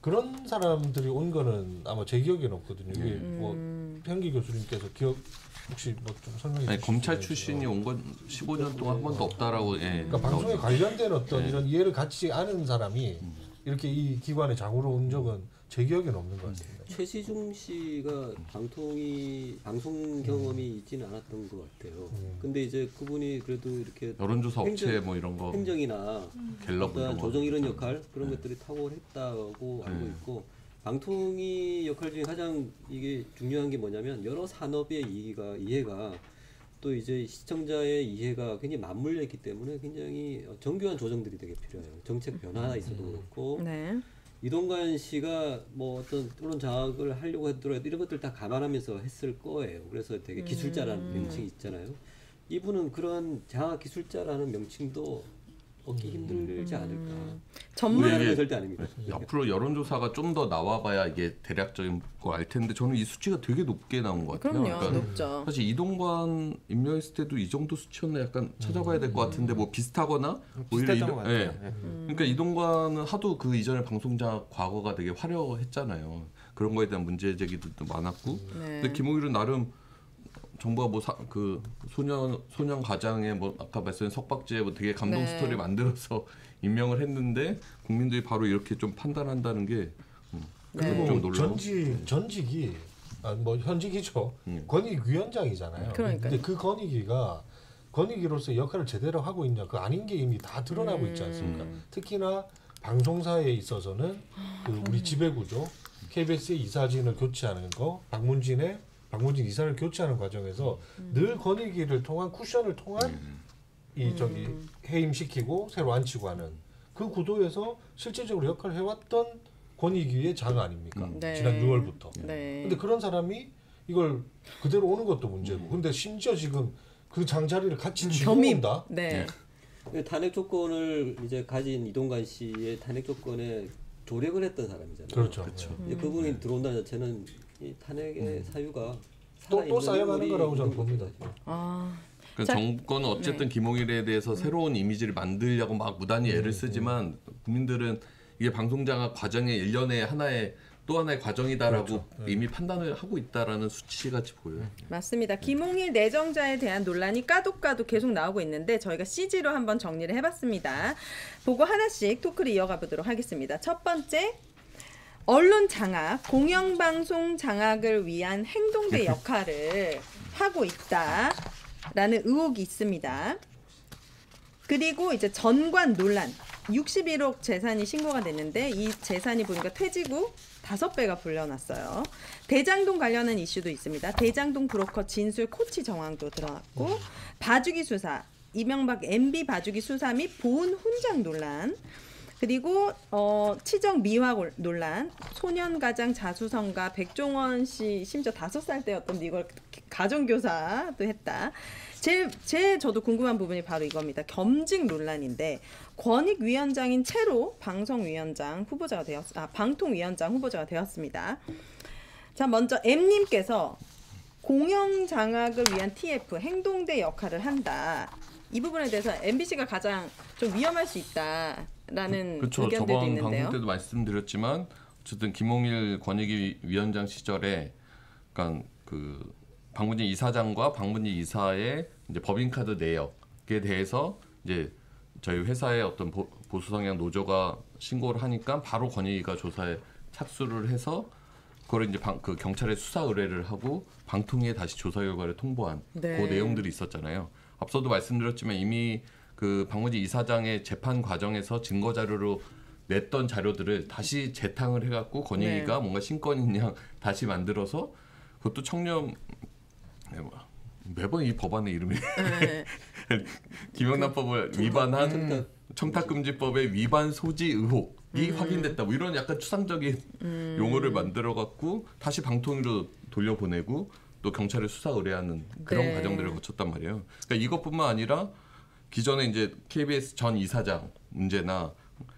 그런 사람들이 온 거는 아마 제 기억에는 없거든요. 이게 뭐 음. 현기 교수님께서 기억 혹시 뭐 좀 설명해 주실 검찰 수 출신이? 온 건 15년 동안 한 번도 없다라고 예. 그러니까 방송에 나오죠. 관련된 어떤 네. 이런 이해를 갖지 않은 사람이 이렇게 이 기관의 장으로 온 적은 제 기억에는 없는 것 같습니다. 최시중 씨가 방통이 방송 경험이 있지는 않았던 것 같아요. 음. 근데 이제 그분이 그래도 이렇게 여론조사 행정- 업체 뭐 이런 거 행정이나 갤럽 조정 이런 네. 역할 그런 것들이 탁월했다고 알고 네. 있고 방통위 역할 중에 가장 이게 중요한 게 뭐냐면 여러 산업의 이해가 이해가 또 이제 시청자의 이해가 굉장히 맞물려 있기 때문에 굉장히 정교한 조정들이 되게 필요해요. 정책 변화가 있어도 그렇고 네. 이동관 씨가 뭐 어떤 언론 장악을 하려고 하더라도 이런 것들 다 감안하면서 했을 거예요. 그래서 되게 기술자라는 음. 명칭이 있잖아요. 이분은 그런 장악 기술자라는 명칭도 얻기 힘들지 않을까. 전문 우려하는 이게 건 절대 아닙니다. 앞으로 여론조사가 좀 더 나와봐야 이게 대략적인 거 알 텐데 저는 이 수치가 되게 높게 나온 것 같아요. 그럼요 그러니까 높죠. 사실 이동관 임명했을 때도 이 정도 수치였나 약간 찾아봐야 될 것 같은데 뭐 비슷하거나 오히려 이동- 것 같아요. 예. 예. 그러니까 이동관은 하도 그 이전에 방송자 과거가 되게 화려했잖아요. 그런 거에 대한 문제 제기들도 많았고. 네. 근데 김홍일은 나름 정부가 뭐 그 소년 소년 가장에 뭐 아까 말씀드린 석박지에 뭐 되게 감동 네. 스토리 만들어서 임명을 했는데 국민들이 바로 이렇게 좀 판단한다는 게 음, 네. 좀 놀라워. 전직 전직이 아, 뭐 현직이죠 음. 권익위원장이잖아요. 그러니까요. 근데 그 권익위가 권익위로서 역할을 제대로 하고 있냐 그 아닌 게 이미 다 드러나고 있지 않습니까? 음. 특히나 방송사에 있어서는 그 우리 지배구조 KBS의 이사진을 교체하는 거 박문진의 박문진 이사를 교체하는 과정에서 음. 늘 권익위를 통한 쿠션을 통한 음. 이 저기 해임시키고 새로 앉히고 하는 그 구도에서 실질적으로 역할을 해왔던 권익위의 장 아닙니까? 음. 네. 지난 6월부터. 네. 근데 그런 사람이 이걸 그대로 오는 것도 문제고. 근데 심지어 지금 그 장자리를 같이 쥐고. 온다. 네. 근데 탄핵 조건을 이제 가진 이동관 씨의 탄핵 조건에 조력을 했던 사람이잖아요. 그렇죠. 이제 그분이 들어온다는 자체는 이 탄핵의 사유가 또, 또 쌓여가는 거라고 저는 봅니다. 아, 그 자, 정권은 어쨌든 김홍일에 대해서 새로운 이미지를 만들려고 막 무단히 애를 쓰지만 국민들은 이게 방송장악 과정의 일련의 하나의 또 하나의 과정이다라고 이미 판단을 하고 있다라는 수치같이 보여요. 맞습니다. 김홍일 내정자에 대한 논란이 까독까독 계속 나오고 있는데 저희가 CG로 한번 정리를 해봤습니다. 보고 하나씩 토크를 이어가 보도록 하겠습니다. 첫 번째, 언론 장악, 공영방송 장악을 위한 행동대 역할을 하고 있다라는 의혹이 있습니다. 그리고 이제 전관 논란. 61억 재산이 신고가 됐는데 이 재산이 보니까 퇴직 후 다섯 배가 불려났어요. 대장동 관련한 이슈도 있습니다. 대장동 브로커 진술 코치 정황도 드러났고 봐주기 수사, 이명박 MB 봐주기 수사 및 보훈 훈장 논란. 그리고 어, 치정 미화 골- 논란, 소년 가장 자수성가 백종원 씨 심지어 다섯 살 때였던데 이걸 가정교사도 했다. 제일 제 저도 궁금한 부분이 바로 이겁니다. 겸직 논란인데 권익위원장인 채로 방송위원장 후보자가 되었 아 방통위원장 후보자가 되었습니다. 자 먼저 M님께서 공영 장악을 위한 TF 행동대 역할을 한다. 이 부분에 대해서 MBC가 가장 좀 위험할 수 있다 라는 그렇죠. 의견들도 저번 있는데요. 방송 때도 말씀드렸지만 어쨌든 김홍일 권익위 위원장 시절에 그러니까 그 방문진 이사장과 방문진 이사의 이제 법인카드 내역에 대해서 이제 저희 회사의 어떤 보, 보수 성향 노조가 신고를 하니까 바로 권익위가 조사에 착수를 해서 그걸 이제 방, 그 경찰에 수사 의뢰를 하고 방통위에 다시 조사 결과를 통보한 네. 그 내용들이 있었잖아요. 앞서도 말씀드렸지만 이미 그 방문진 이사장의 재판 과정에서 증거 자료로 냈던 자료들을 다시 재탕을 해갖고 권익위가 네. 뭔가 신권인 양 다시 만들어서 그것도 청렴 네, 뭐, 매번 이 법안의 이름이 네. 김영란법을 위반한 청탁금지법의 위반 소지 의혹이 확인됐다. 뭐 이런 약간 추상적인 용어를 만들어 갖고 다시 방통위로 돌려보내고 또 경찰에 수사 의뢰하는 그런 네. 과정들을 거쳤단 말이에요. 그러니까 이것뿐만 아니라 기존에 이제 KBS 전 이사장 문제나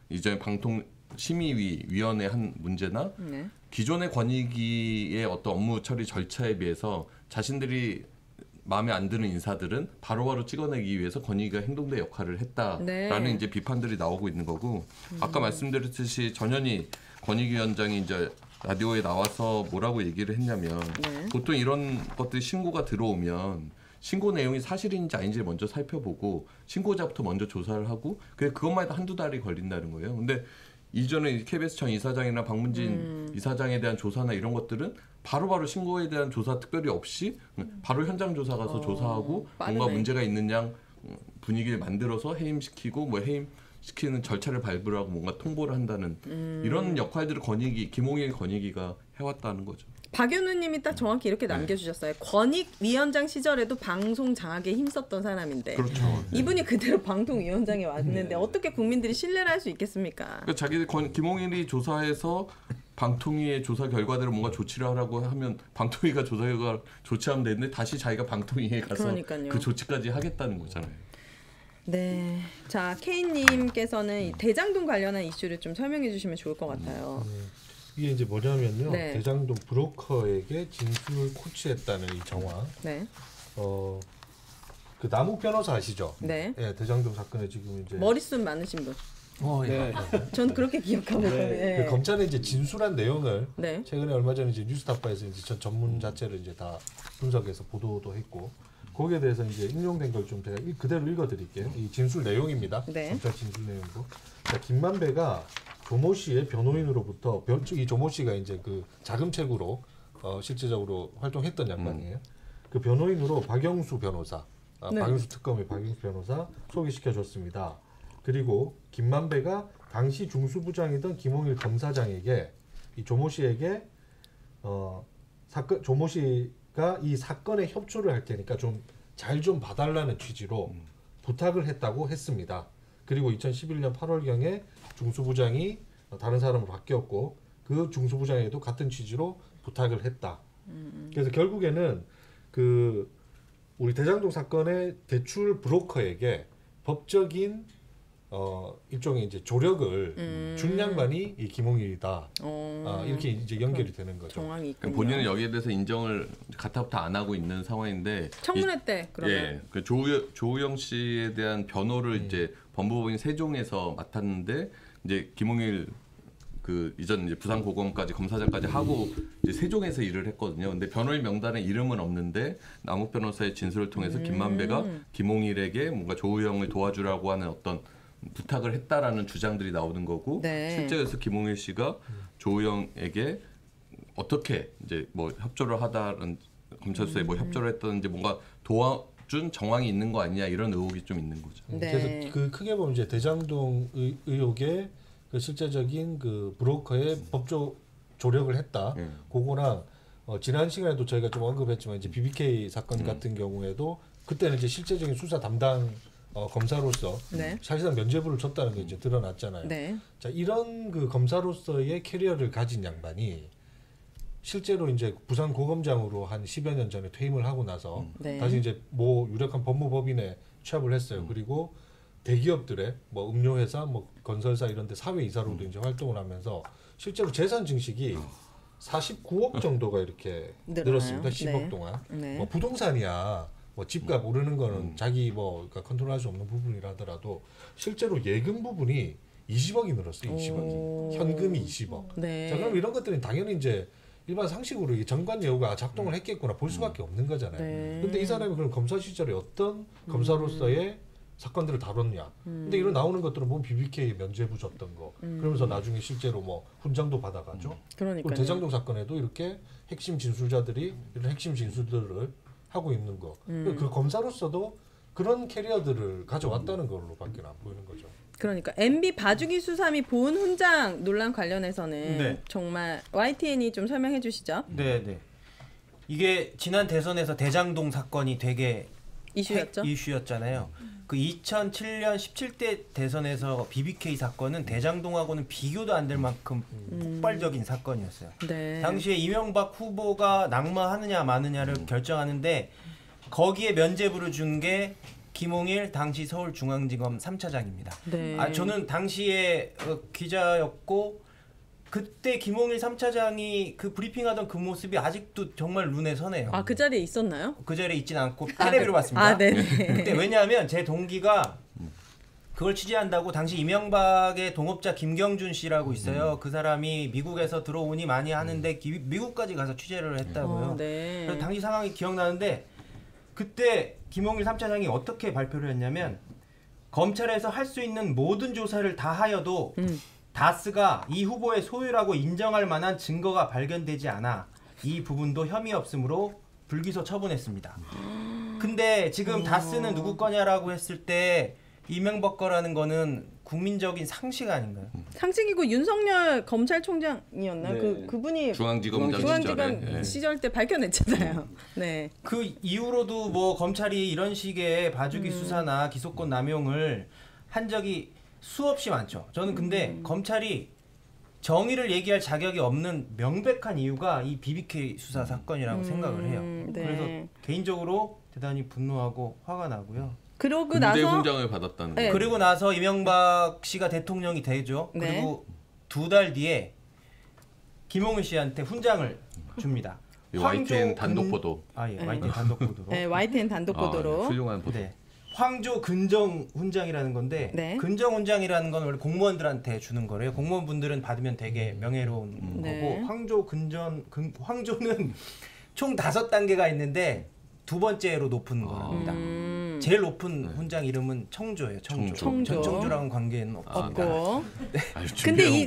이제 방통 심의위 위원회 한 문제나 네. 기존의 권익위의 어떤 업무 처리 절차에 비해서 자신들이 마음에 안 드는 인사들은 바로바로 찍어내기 위해서 권익위가 행동대 역할을 했다라는 네. 이제 비판들이 나오고 있는 거고 아까 말씀드렸듯이 전현희 권익위원장이 이제 라디오에 나와서 뭐라고 얘기를 했냐면 네. 보통 이런 것들이 신고가 들어오면 신고 내용이 사실인지 아닌지 먼저 살펴보고 신고자부터 먼저 조사를 하고 그게 그것만 해도 한두 달이 걸린다는 거예요. 근데 이전에 KBS 전 이사장이나 박문진 음. 이사장에 대한 조사나 이런 것들은 바로바로 신고에 대한 조사 특별히 없이 바로 현장 조사 가서 어, 조사하고 빠르네. 뭔가 문제가 있는 양 음, 분위기를 만들어서 해임시키고 뭐 해임 시키는 절차를 밟으라고 뭔가 통보를 한다는 음. 이런 역할들을 권익위 김홍일 권익위가 해왔다는 거죠. 박윤우님이 딱 정확히 이렇게 네. 남겨주셨어요. 권익위원장 시절에도 방송 장악에 힘썼던 사람인데 그렇죠. 이분이 그대로 방통위원장에 왔는데 네. 어떻게 국민들이 신뢰를 할 수 있겠습니까? 그러니까 자기 권 김홍일이 조사해서 방통위의 조사 결과대로 뭔가 조치를 하라고 하면 방통위가 조사 결과 조치하면 되는데 다시 자기가 방통위에 가서 그러니까요. 그 조치까지 하겠다는 거잖아요. 네. 자, K님께서는 이 대장동 관련한 이슈를 좀 설명해 주시면 좋을 것 같아요. 음, 이게 이제 뭐냐면요. 네. 대장동 브로커에게 진술을 코치했다는 이 정황. 네. 어, 그 남욱 변호사 아시죠? 네. 예, 대장동 사건에 지금 이제 머릿숱 많으신 분. 어, 예. 전 그렇게 기억하고 있거든요. 그 검찰이 이제 진술한 내용을 네. 최근에 얼마 전에 이제 뉴스타파에서 이제 전 전문 자체를 이제 다 분석해서 보도도 했고 거기에 대해서 이제 인용된 걸 좀 제가 일- 그대로 읽어드릴게요. 이 진술 내용입니다. 네. 검찰 진술 내용도. 자, 김만배가 조모 씨의 변호인으로부터 변, 이 조모 씨가 이제 그 자금책으로 어, 실제적으로 활동했던 양반이에요. 그 변호인으로 박영수 변호사, 아, 네. 박영수 특검의 박영수 변호사 소개시켜 줬습니다. 그리고 김만배가 당시 중수부장이던 김홍일 검사장에게 이 조모 씨에게 어 사건 조모 씨가 이 사건에 협조를 할 테니까 좀 잘좀 봐달라는 취지로 부탁을 했다고 했습니다. 그리고 2011년 8월경에 중수부장이 다른 사람으로 바뀌었고 그 중수부장에게도 같은 취지로 부탁을 했다. 그래서 결국에는 그 우리 대장동 사건의 대출 브로커에게 법적인 어 일종의 이제 조력을 음. 준 양반이 이 김홍일이다. 어, 아, 이렇게 이제 연결이 되는 거죠. 정황이 있군요. 본인은 여기에 대해서 인정을 가타부터 안 하고 있는 상황인데 청문회 때 그러면 예, 그 조우영, 조우영 씨에 대한 변호를 이제 법무법인 세종에서 맡았는데 이제 김홍일 그 이전 이제 부산 고검까지 검사장까지 하고 이제 세종에서 일을 했거든요. 근데 변호인 명단에 이름은 없는데 남욱 변호사의 진술을 통해서 음. 김만배가 김홍일에게 뭔가 조우영을 도와주라고 하는 어떤 부탁을 했다라는 주장들이 나오는 거고 네. 실제 그래서 김홍일 씨가 조우영에게 어떻게 이제 뭐 협조를 하다는 검찰 수사에 음. 뭐 협조를 했다든지 뭔가 도와준 정황이 있는 거 아니냐 이런 의혹이 좀 있는 거죠. 음, 네. 그래서 그 크게 보면 이제 대장동 의, 의혹의 그 실제적인 그 브로커의 법조 조력을 했다. 예. 그거랑 어, 지난 시간에도 저희가 좀 언급했지만 이제 BBK 사건 음. 같은 경우에도 그때는 이제 실제적인 수사 담당 어, 검사로서 네. 사실상 면죄부를 줬다는 게 이제 드러났잖아요. 네. 자 이런 그 검사로서의 캐리어를 가진 양반이 실제로 이제 부산 고검장으로 한 10여 년 전에 퇴임을 하고 나서 네. 다시 이제 모 유력한 법무법인에 취업을 했어요. 그리고 대기업들의 뭐 음료회사, 뭐 건설사 이런 데 사회 이사로도 이제 활동을 하면서 실제로 재산 증식이 49억 정도가 이렇게? 늘었습니다. 10억 네. 동안. 네. 뭐 부동산이야. 뭐 집값 오르는 거는 자기 뭐 그러니까 컨트롤할 수 없는 부분이라 하더라도 실제로 예금 부분이 20억이 늘었어요. 20억이. 오. 현금이 20억. 네. 자, 그럼 이런 것들은 당연히 이제 일반 상식으로 이게 정관 예우가 작동을 했겠구나 볼 수밖에 없는 거잖아요. 네. 근데 이 사람이 그럼 검사 시절에 어떤 검사로서의 사건들을 다뤘냐. 음. 근데 이런 나오는 것들은 보면 BBK 면죄부 줬던 거. 그러면서 나중에 실제로 뭐 훈장도 받아가죠. 그리고 그러니까요. 대장동 사건에도 이렇게 핵심 진술자들이 이런 핵심 진술들을 하고 있는 거. 음. 그 검사로서도 그런 캐리어들을 가져왔다는 걸로밖에 안 보이는 거죠. 그러니까 MB 봐주기 수사미 보은 훈장 논란 관련해서는 네. 정말 YTN이 좀 설명해 주시죠. 네, 네. 이게 지난 대선에서 대장동 사건이 되게 이슈였죠. 핵 이슈였잖아요. 그 2007년 17대 대선에서 BBK 사건은 대장동하고는 비교도 안 될 만큼 폭발적인 사건이었어요. 네. 당시에 이명박 후보가 낙마하느냐 마느냐를 결정하는데 거기에 면죄부를 준 게 김홍일 당시 서울중앙지검 3차장입니다. 네. 아 저는 당시에 어, 기자였고 그때 김홍일 3차장이 그 브리핑하던 그 모습이 아직도 정말 눈에 선해요. 아, 그 자리에 있었나요? 그 자리에 있진 않고 텔레비로 봤습니다. 아, 네네. 그때 왜냐하면 제 동기가 그걸 취재한다고 당시 이명박의 동업자 김경준 씨라고 있어요. 그 사람이 미국에서 들어오니 많이 하는데 기- 미국까지 가서 취재를 했다고요. 어, 네. 그래서 당시 상황이 기억나는데 그때 김홍일 3차장이 어떻게 발표를 했냐면 검찰에서 할 수 있는 모든 조사를 다 하여도 음. 다스가 이 후보의 소유라고 인정할 만한 증거가 발견되지 않아 이 부분도 혐의 없으므로 불기소 처분했습니다. 근데 지금 다스는 누구 거냐라고 했을 때 이명박 거라는 거는 국민적인 상식 아닌가요? 상식이고 윤석열 검찰총장이었나요? 네. 그 그분이 중앙지검장 중앙지검 시절에 예. 시절 때 밝혀냈잖아요. 네. 그 이후로도 뭐 검찰이 이런 식의 봐주기 음. 수사나 기소권 남용을 한 적이 수없이 많죠. 저는 근데 음. 검찰이 정의를 얘기할 자격이 없는 명백한 이유가 이 BBK 수사 사건이라고 생각을 해요. 네. 그래서 개인적으로 대단히 분노하고 화가 나고요. 그러고 군대 나서 훈장을 받았다는 네. 거. 그리고 나서 이명박 씨가 대통령이 되죠. 네. 그리고 두 달 뒤에 김홍일 씨한테 훈장을 줍니다. 이 YTN 단독 근- 보도. 아 예, YTN 단독 보도로. 네, YTN 단독 아, 보도로 훌륭한 보도. 네. 황조 근정 훈장이라는 건데 네. 근정 훈장이라는 건 원래 공무원들한테 주는 거래요. 공무원분들은 받으면 되게 명예로운 네. 거고 황조 근전 근, 황조는 총 다섯 단계가 있는데 두 번째로 높은 거랍니다. 음, 제일 높은 훈장 이름은 청조예요. 청조. 청조. 청조. 전청조랑은 관계는 없습니다. 없고 아유, 근데 이.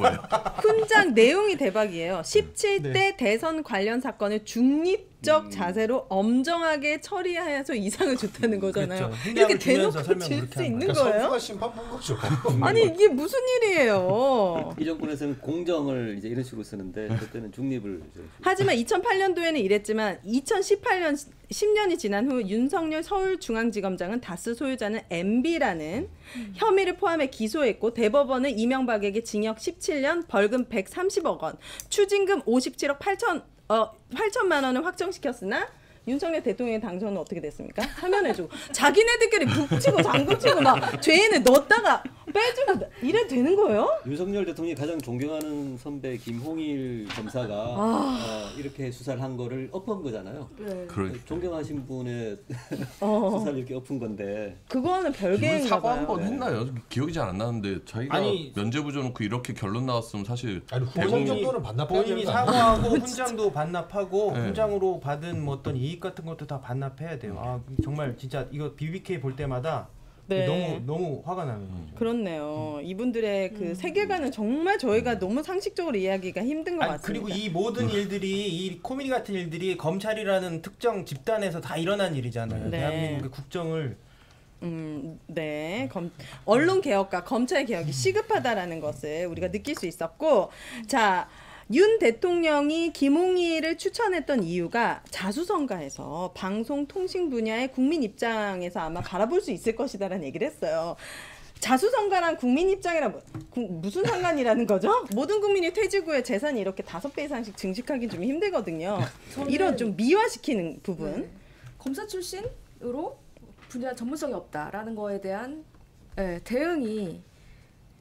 훈장 내용이 대박이에요. 17대 네. 대선 관련 사건을 중립 적 자세로 엄정하게 처리하여서 이상을 줬다는 거잖아요. 그렇죠. 이렇게 대놓고 그렇게 수 있는 그러니까 거예요? 본 거죠. 아니 이게 무슨 일이에요? 이 정권에서는 공정을 이제 이런 식으로 쓰는데 그때는 중립을. 하지만 2008년도에는 이랬지만 2018년 10년이 지난 후 윤석열 서울중앙지검장은 다스 소유자는 MB라는 혐의를 포함해 기소했고 대법원은 이명박에게 징역 17년 벌금 130억 원 추징금 57억 8천 어 8천만 원을 확정시켰으나 윤석열 대통령의 당선은 어떻게 됐습니까? 사면해주고 자기네들끼리 북치고 장구치고 막 죄인을 넣었다가 빼주고 이래 되는 거예요? 윤석열 대통령이 가장 존경하는 선배 김홍일 검사가 어, 이렇게 수사를 한 거를 엎은 거잖아요. 네. 그러, 존경하신 분의 어 수사를 이렇게 엎은 건데 그거는 이분 별개인가 사과. 한 번 했나요? 기억이 잘 안 나는데 자기가 아니- 면죄부 줘놓고 이렇게 결론 나왔으면 사실 아니 되는 본인이? 사과하고 훈장도 반납하고 네. 훈장으로 받은 뭐 어떤 이익 같은 것도 다 반납해야 돼요. 아 정말 진짜 이거 BBK 볼 때마다 네. 너무 너무 화가 나는 거죠. 그렇네요. 이분들의 그 세계관은 정말 저희가 너무 상식적으로 이해하기가 힘든 것 아니, 같습니다. 그리고 이 모든 일들이 이 코미디 같은 일들이 검찰이라는 특정 집단에서 다 일어난 일이잖아요. 네. 대한민국의 국정을 음, 네. 검, 언론 개혁과 검찰 개혁이 시급하다라는 것을 우리가 느낄 수 있었고, 자. 윤 대통령이 김홍희를 추천했던 이유가 자수성가에서 방송 통신 분야의 국민 입장에서 아마 바라볼 수 있을 것이다라는 얘기를 했어요. 자수성가랑 국민 입장이랑 뭐- 구- 무슨 상관이라는 거죠? 모든 국민이 퇴직 후에 재산이 이렇게 다섯 배 이상씩 증식하기 좀 힘들거든요. 이런 좀 미화시키는 부분. 네. 검사 출신으로 분야 전문성이 없다라는 거에 대한 예, 대응이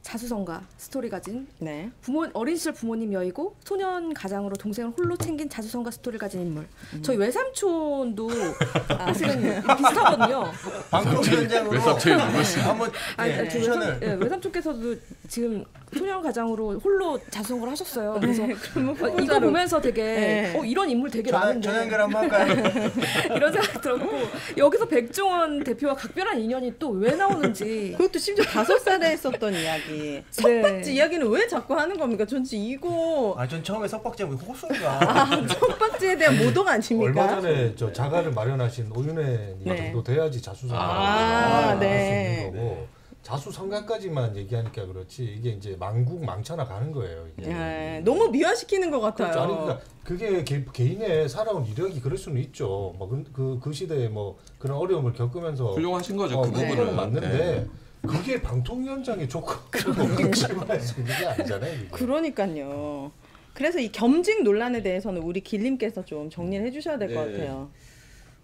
자수성가 스토리 가진 네. 부모 어린 시절 부모님 여이고 소년 가장으로 동생을 홀로 챙긴 자수성가 스토리를 가진 인물. 저희 외삼촌도 사실은 비슷하거든요. 방송 현장으로 누구시? 한번 아니, 네, 저 추천을 외삼, 예, 외삼촌께서도 지금 소년 가장으로 홀로 자수성가를 하셨어요. 그래서 어, 이거. 보면서 되게 네. 어, 이런 인물 되게 전화, 많은데 전화 연결 한번 할까요? 이런 생각 들었고 여기서 백종원 대표와 각별한 인연이 또 왜 나오는지 그것도 심지어 다섯 살에 했었던 이야기. 석박지 네. 이야기는 왜 자꾸 하는 겁니까? 전 진짜 이거 아, 전 처음에 석박지하고 호수인가. 아, 석박지에 대한 모독 아닙니까? 얼마 전에 저 자가를 마련하신 오윤혜님 네. 정도 돼야지 자수성가 아, 할수 네. 있는 거고 자수성가까지만 얘기하니까 그렇지 이게 이제 망국 망쳐나 가는 거예요. 이게. 예, 너무 미화시키는 것 같아요. 그렇죠. 아니 그러니까 그게 개, 개인의 살아온 이력이 그럴 수는 있죠. 뭐그그 그, 그 시대에 뭐 그런 어려움을 겪으면서 훌륭하신 거죠. 어, 그 부분은 맞는데 네. 그게 방통위원장의 조건으로 실망할 수 있는 게 아니잖아요. 이게. 그러니까요. 그래서 이 겸직 논란에 대해서는 우리 길님께서 좀 정리를 해주셔야 될 것 네. 같아요.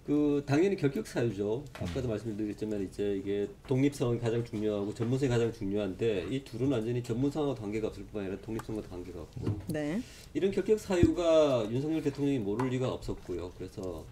그 당연히 결격 사유죠. 아까도 말씀드렸지만 이제 이게 독립성이 가장 중요하고 전문성이 가장 중요한데 이 둘은 완전히 전문성하고 관계가 없을 뿐 아니라 독립성과 관계가 없고 네. 이런 결격 사유가 윤석열 대통령이 모를 리가 없었고요. 그래서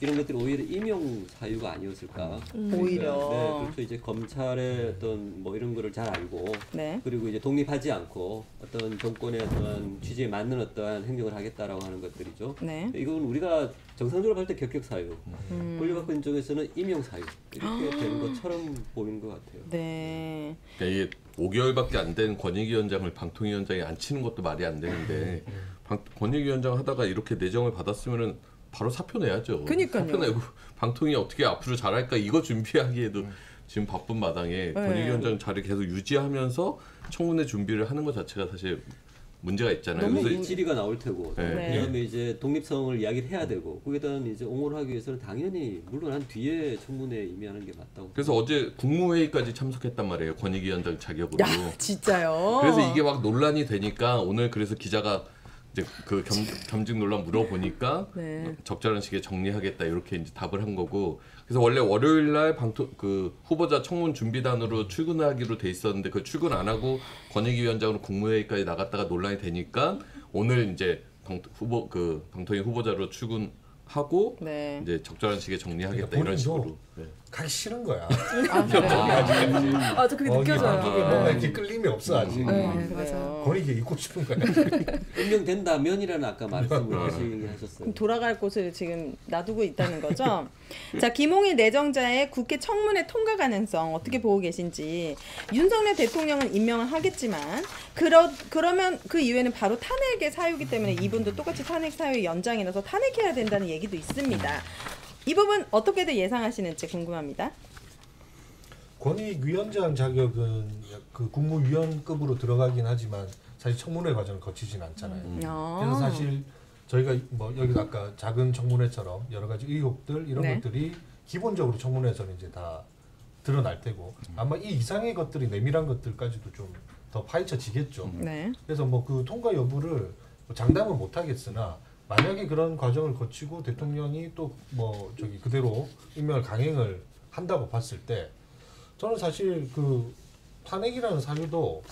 이런 것들이 오히려 임용 사유가 아니었을까. 오히려. 네, 그렇죠. 이제 검찰의 어떤 뭐 이런 거를 잘 알고 네. 그리고 이제 독립하지 않고 어떤 정권의 어떤 취지에 맞는 어떠한 행동을 하겠다라고 하는 것들이죠. 네. 이건 우리가 정상적으로 볼때 결격 사유, 음. 권력받고 쪽에서는 임용 사유 이렇게 되는 것처럼 보이는 것 같아요. 네. 그러니까 이게 5개월밖에 안 된 권익위원장을 방통위원장이 안 치는 것도 말이 안 되는데 방, 권익위원장 하다가 이렇게 내정을 받았으면은 바로 사표 내야죠. 그니까요. 사표 내고 방통위 어떻게 앞으로 잘할까 이거 준비하기에도 지금 바쁜 마당에 권익위원장 자리 계속 유지하면서 청문회 준비를 하는 것 자체가 사실 문제가 있잖아요. 너무 질의가 나올 테고 네. 네. 그다음에 이제 독립성을 이야기를 해야 되고 거기에 대한 이제 옹호를 하기 위해서는 당연히 물론 한 뒤에 청문회에 임하는 게 맞다고. 그래서 어제 국무회의까지 참석했단 말이에요. 권익위원장 자격으로. 야, 진짜요. 그래서 이게 막 논란이 되니까 오늘 그래서 기자가 이제 그 겸, 겸직 논란 물어보니까 네. 적절한 시기에 정리하겠다 이렇게 이제 답을 한 거고 그래서 원래 월요일 날 방토 그 후보자 청문 준비단으로 출근하기로 돼 있었는데 그 출근 안 하고 권익위원장으로 국무회의까지 나갔다가 논란이 되니까 오늘 이제 방, 후보 그 방통위 후보자로 출근 하고 네. 이제 적절한 시기에 정리하겠다 그러니까 이런 식으로 네. 가기 싫은 거야. 아? 아, 저 그게 어, 느껴져요. 뭔가 이렇게 끌림이 없어 아직. 네, 음, 맞아요. 권익이 있고 싶은 거야. 임명된다 면이라는 아까 말씀을 네. 그럼 돌아갈 곳을 지금 놔두고 있다는 거죠. 자, 김홍일 내정자의 국회 청문회 통과 가능성 어떻게 보고 계신지 윤석열 대통령은 임명을 하겠지만 그러 그러면 그 이후에는 바로 탄핵의 사유기 때문에 이분도 똑같이 탄핵 사유 연장이라서 탄핵해야 된다는 얘기도 있습니다. 이 부분 어떻게들 예상하시는지 궁금합니다. 권익위원장 자격은 그 국무위원급으로 들어가긴 하지만 사실 청문회 과정을 거치진 않잖아요. 아. 그래서 사실 저희가 뭐 여기 아까 작은 청문회처럼 여러 가지 의혹들 이런 네. 것들이 기본적으로 청문회에서는 이제 다 드러날 테고 아마 이 이상의 것들이 내밀한 것들까지도 좀 더 파헤쳐지겠죠. 네. 그래서 뭐 그 통과 여부를 뭐 장담은 못 하겠으나 만약에 그런 과정을 거치고 대통령이 또 뭐 저기 그대로 임명을 강행을 한다고 봤을 때 저는 사실 그 탄핵이라는 사유도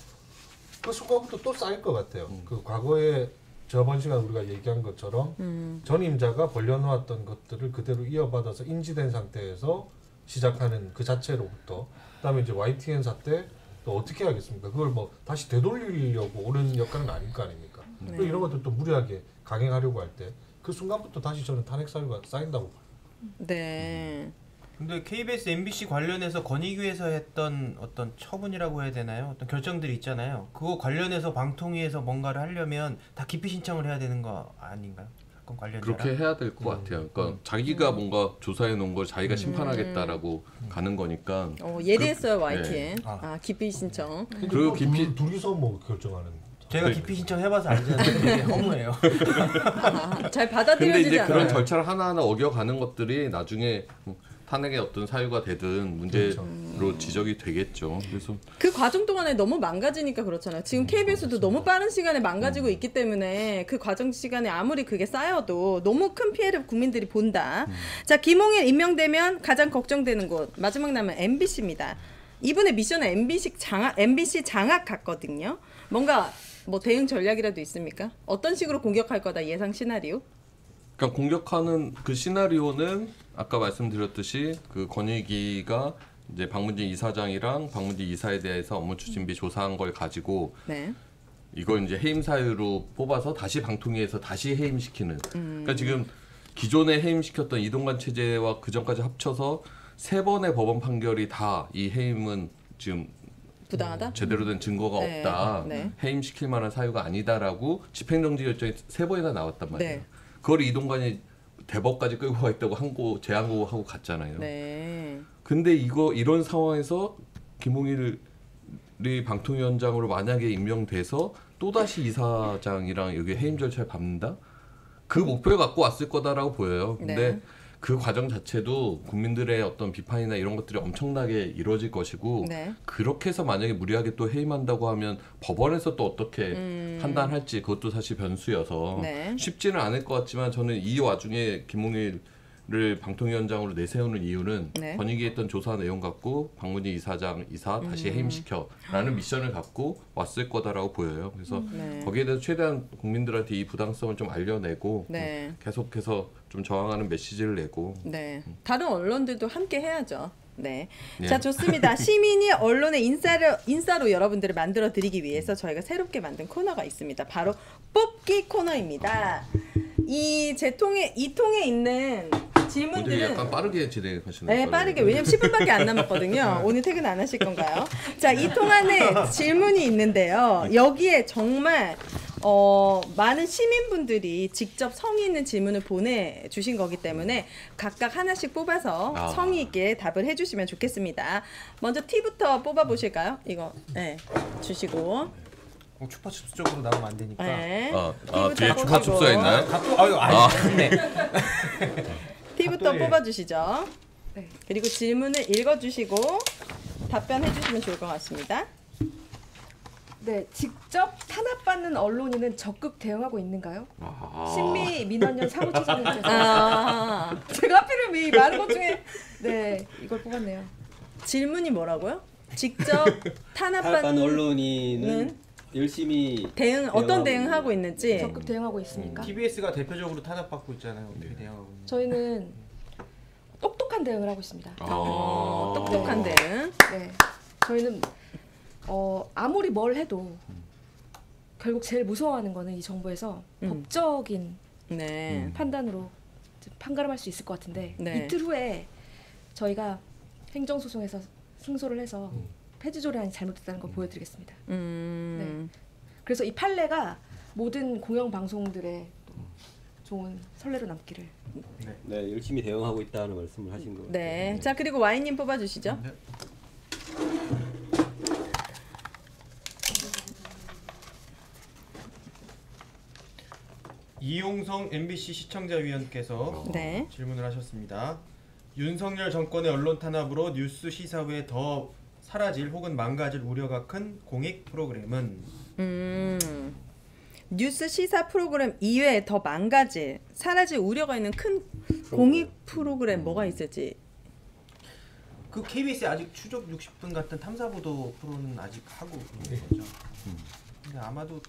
그 순간부터 또 쌓일 것 같아요. 그 과거에 저번 시간 우리가 얘기한 것처럼 음. 전임자가 벌려놓았던 것들을 그대로 이어받아서 인지된 상태에서 시작하는 그 자체로부터 그다음에 이제 YTN 사태 또 어떻게 하겠습니까? 그걸 뭐 다시 되돌리려고 오는 역할은 아닐 거 아닙니까? 네. 이런 것들 또 무리하게 강행하려고 할 때 그 순간부터 다시 저는 탄핵 사유가 쌓인다고 봐요. 네. 근데 KBS, MBC 관련해서 권익위에서 했던 어떤 처분이라고 해야 되나요? 어떤 결정들이 있잖아요. 그거 관련해서 방통위에서 뭔가를 하려면 다 기피 신청을 해야 되는 거 아닌가요? 사건. 그렇게 해야 될 것 같아요. 그러니까 자기가 뭔가 조사해 놓은 걸 자기가 심판하겠다라고 가는 거니까 어, 예리했어요 그- YTN. 네. 아, 기피 신청. 그리고 둘, 둘이서 뭐 결정하는 제가 기피 신청해봐서 알잖아요. 되게 허무해요. 아, 잘 근데 받아들여지지 이제 그런 않아요. 절차를 하나하나 어겨가는 것들이 나중에 탄핵의 어떤 사유가 되든 문제로 그렇죠. 지적이 되겠죠. 그래서 그 과정 동안에 너무 망가지니까 그렇잖아요. 지금 KBS도 너무 빠른 시간에 망가지고 있기 때문에 그 과정 시간에 아무리 그게 쌓여도 너무 큰 피해를 국민들이 본다. 자, 김홍일 임명되면 가장 걱정되는 곳 마지막 남은 MBC입니다. 이분의 미션은 MBC 장악 MBC 장악 같거든요. 뭔가 뭐 대응 전략이라도 있습니까? 어떤 식으로 공격할 거다 예상 시나리오? 그러니까 공격하는 그 시나리오는 아까 말씀드렸듯이 그 권익위가 이제 박문진 이사장이랑 박문진 이사에 대해서 업무 추진비 조사한 걸 가지고 네. 이걸 이제 해임 사유로 뽑아서 다시 방통위에서 다시 해임시키는. 그러니까 지금 기존에 해임시켰던 이동관 체제와 그 전까지 합쳐서 세 번의 법원 판결이 다 이 해임은 지금 부당하다? 제대로 된 증거가 네, 없다. 네. 해임시킬 만한 사유가 아니다라고 집행정지 결정이 세 번이나 나왔단 말이에요. 네. 그걸 이동관이 대법까지 끌고 가겠다고 한고 제안고 하고 갔잖아요. 네. 근데 이거 이런 상황에서 김홍일이 방통위원장으로 만약에 임명돼서 또 다시 이사장이랑 여기 해임 절차를 밟는다? 그 목표를 갖고 왔을 거다라고 보여요. 근데 네. 그 과정 자체도 국민들의 어떤 비판이나 이런 것들이 엄청나게 이루어질 것이고 네. 그렇게 해서 만약에 무리하게 또 해임한다고 하면 법원에서 또 어떻게 음. 판단할지 그것도 사실 변수여서 네. 쉽지는 않을 것 같지만 저는 이 와중에 김홍일 을 방통위원장으로 내세우는 이유는 네. 권익위 했던 조사 내용 갖고 박문희 이사장 이사 다시 음. 해임시켜라는 미션을 갖고 왔을 거다라고 보여요. 그래서 네. 거기에 대해서 최대한 국민들한테 이 부당성을 좀 알려내고 네. 계속해서 좀 저항하는 메시지를 내고 네. 다른 언론들도 함께 해야죠. 네. 예. 자, 좋습니다. 시민이 언론의 인싸로, 인싸로 여러분들을 만들어 드리기 위해서 저희가 새롭게 만든 코너가 있습니다. 바로 뽑기 코너입니다. 이 제 통에 이 통에 있는 질문들은 약간 빠르게 진행하시는 네, 거예요. 빠르게. 왜냐면 10분밖에 안 남았거든요. 오늘 퇴근 안 하실 건가요? 자, 이통 안에 질문이 있는데요. 여기에 정말 어, 많은 시민분들이 직접 성의 있는 질문을 보내주신 거기 때문에 각각 하나씩 뽑아서 아. 성의 있게 답을 해주시면 좋겠습니다. 먼저 T부터 뽑아보실까요? 이거, 네, 주시고. 어, 추파춥스 쪽으로 나오면 안 되니까. 네. 아, 아 뒤에. 추파춥스가 있나요? 각도 아유 아유 아. 네. T부터 각도에. 뽑아주시죠. 네. 그리고 질문을 읽어주시고 답변해주시면 좋을 것 같습니다. 네, 직접 탄압받는 언론인은 적극 대응하고 있는가요? 아. 신미 민원연 사무처장님께서 아, 제가 하필이면 이 많은 것 중에 네 이걸 뽑았네요. 질문이 뭐라고요? 직접 탈반 탄압받는 언론인은 는? 열심히 대응 어떤 대응하고 있는지 적극 대응하고 있습니까? TBS가 대표적으로 탄압받고 있잖아요. 어떻게 대응하고 있는지. 저희는 똑똑한 대응을 하고 있습니다. 어, 아. 똑똑한 대응. 네, 저희는 어, 아무리 뭘 해도 결국 제일 무서워하는 거는 이 정부에서 음. 법적인 네. 판단으로 이제 판가름할 수 있을 것 같은데 네. 이틀 후에 저희가 행정소송에서 승소를 해서 음. 폐지 조례안이 잘못됐다는 걸 보여드리겠습니다. 음. 그래서 이 판례가 모든 공영 방송들의 또 좋은 선례로 남기를. 네 열심히 대응하고 있다는 말씀을 하신 거. 네. 자 그리고 와인님 뽑아주시죠. 네. 이용성 MBC 시청자위원께서 네. 질문을 하셨습니다. 윤석열 정권의 언론 탄압으로 뉴스 시사회에 더 사라질 혹은 망가질 우려가 큰 공익 프로그램은 음. 뉴스 시사 프로그램 이외에 더 망가질 사라질 우려가 있는 큰 공익 프로그램 뭐가 있을지 그 KBS의 아직 추적 60분 같은 탐사보도 프로는 아직 하고 있는 거죠. 근데 아마도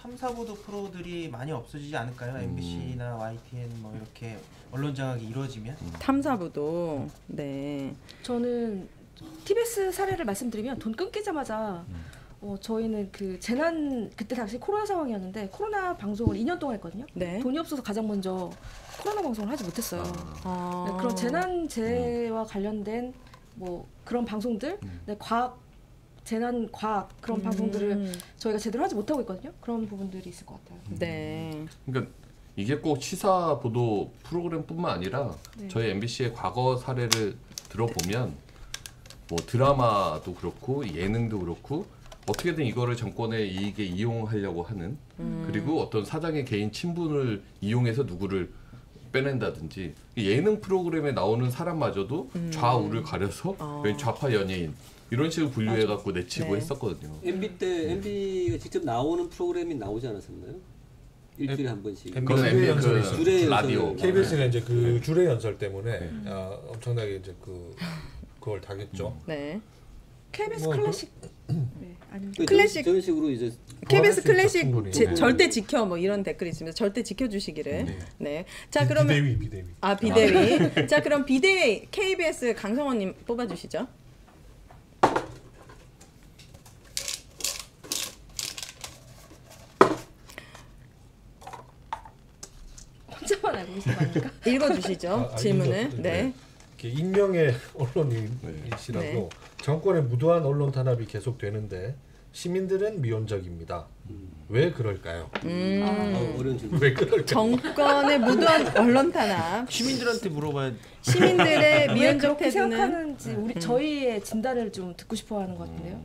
탐사보도 프로들이 많이 없어지지 않을까요? MBC나 YTN 뭐 이렇게 언론 장악이 이루어지면 탐사부도 네. 저는 TBS 사례를 말씀드리면 돈 끊기자마자 어, 저희는 그 재난 그때 당시 코로나 상황이었는데 코로나 방송을 2년 동안 했거든요. 네. 돈이 없어서 가장 먼저 코로나 방송을 하지 못했어요. 아. 네, 그런 재난재해와 관련된 뭐 그런 방송들, 네, 과학 재난 과학 그런 음. 방송들을 저희가 제대로 하지 못하고 있거든요. 그런 부분들이 있을 것 같아요. 네. 그러니까 이게 꼭 시사 보도 프로그램뿐만 아니라 네. 저희 MBC의 과거 사례를 들어보면 뭐 드라마도 그렇고 예능도 그렇고 어떻게든 이거를 정권의 이익에 이용하려고 하는 그리고 어떤 사장의 개인 친분을 이용해서 누구를 빼낸다든지 예능 프로그램에 나오는 사람마저도 좌우를 가려서 어. 왠 좌파 연예인 이런 식으로 분류해 갖고 내치고 네. 했었거든요. MB 때 MB가 직접 나오는 프로그램이 나오지 않았었나요? 일주일에 한 번씩. 그건 MB 연설이 그 주례 라디오 연설. KBS가 이제 그 주례 연설 때문에 어, 엄청나게 이제 그 그걸 당했죠. 네. KBS 뭐, 클래식 네, 아닙니다. 그 클래식. 저런 식으로 이제 KBS 클래식 네. 절대 지켜 뭐 이런 댓글이 있습니다. 절대 지켜 주시기를. 네. 네. 자 그러면 비대위 비대위. 아 비대위. 자 그럼 비대위 KBS 강성원 님 뽑아 주시죠. 혼자만 알고 있는 거 아닙니까? 읽어 주시죠 아, 아, 질문을. 읽어- 네. 이렇게 익명의 언론인이시라고 네. 정권의 무도한 언론 탄압이 계속되는데 시민들은 미온적입니다. 왜 그럴까요? 음. 어, 어려운 질문. 왜 그럴까요? 정권의 무도한 언론 탄압, 시민들한테 물어봐야 시민들의 그렇게 태도는 생각하는지 우리 저희의 진단을 좀 듣고 싶어하는 것 같은데요.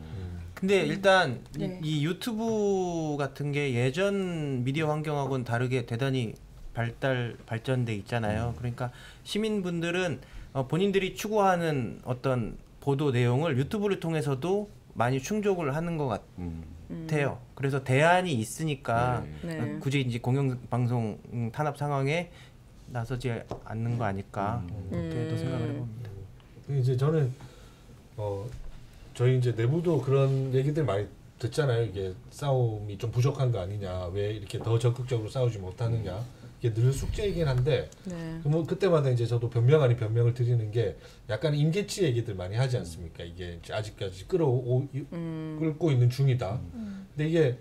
근데 일단 이- 네. 이, 유튜브 같은 게 예전 미디어 환경하고는 다르게 대단히 발달 발전돼 있잖아요. 그러니까 시민분들은 어, 본인들이 추구하는 어떤 보도 내용을 유튜브를 통해서도 많이 충족을 하는 것 음. 같아요. 그래서 대안이 있으니까 네. 네. 어, 굳이 이제 공영 방송 음, 탄압 상황에 나서지 않는 거 아닐까 그렇게 또 생각을 해봅니다. 이제 저는 어 저희 이제 내부도 그런 얘기들 많이 듣잖아요. 이게 싸움이 좀 부족한 거 아니냐, 왜 이렇게 더 적극적으로 싸우지 못하느냐. 이게 늘 숙제이긴 한데 네. 그뭐 그때마다 이제 저도 변명 아닌 변명을 드리는 게 약간 임계치 얘기들 많이 하지 않습니까? 이게 아직까지 끌어오 이- 음. 끌고 있는 중이다. 근데 이게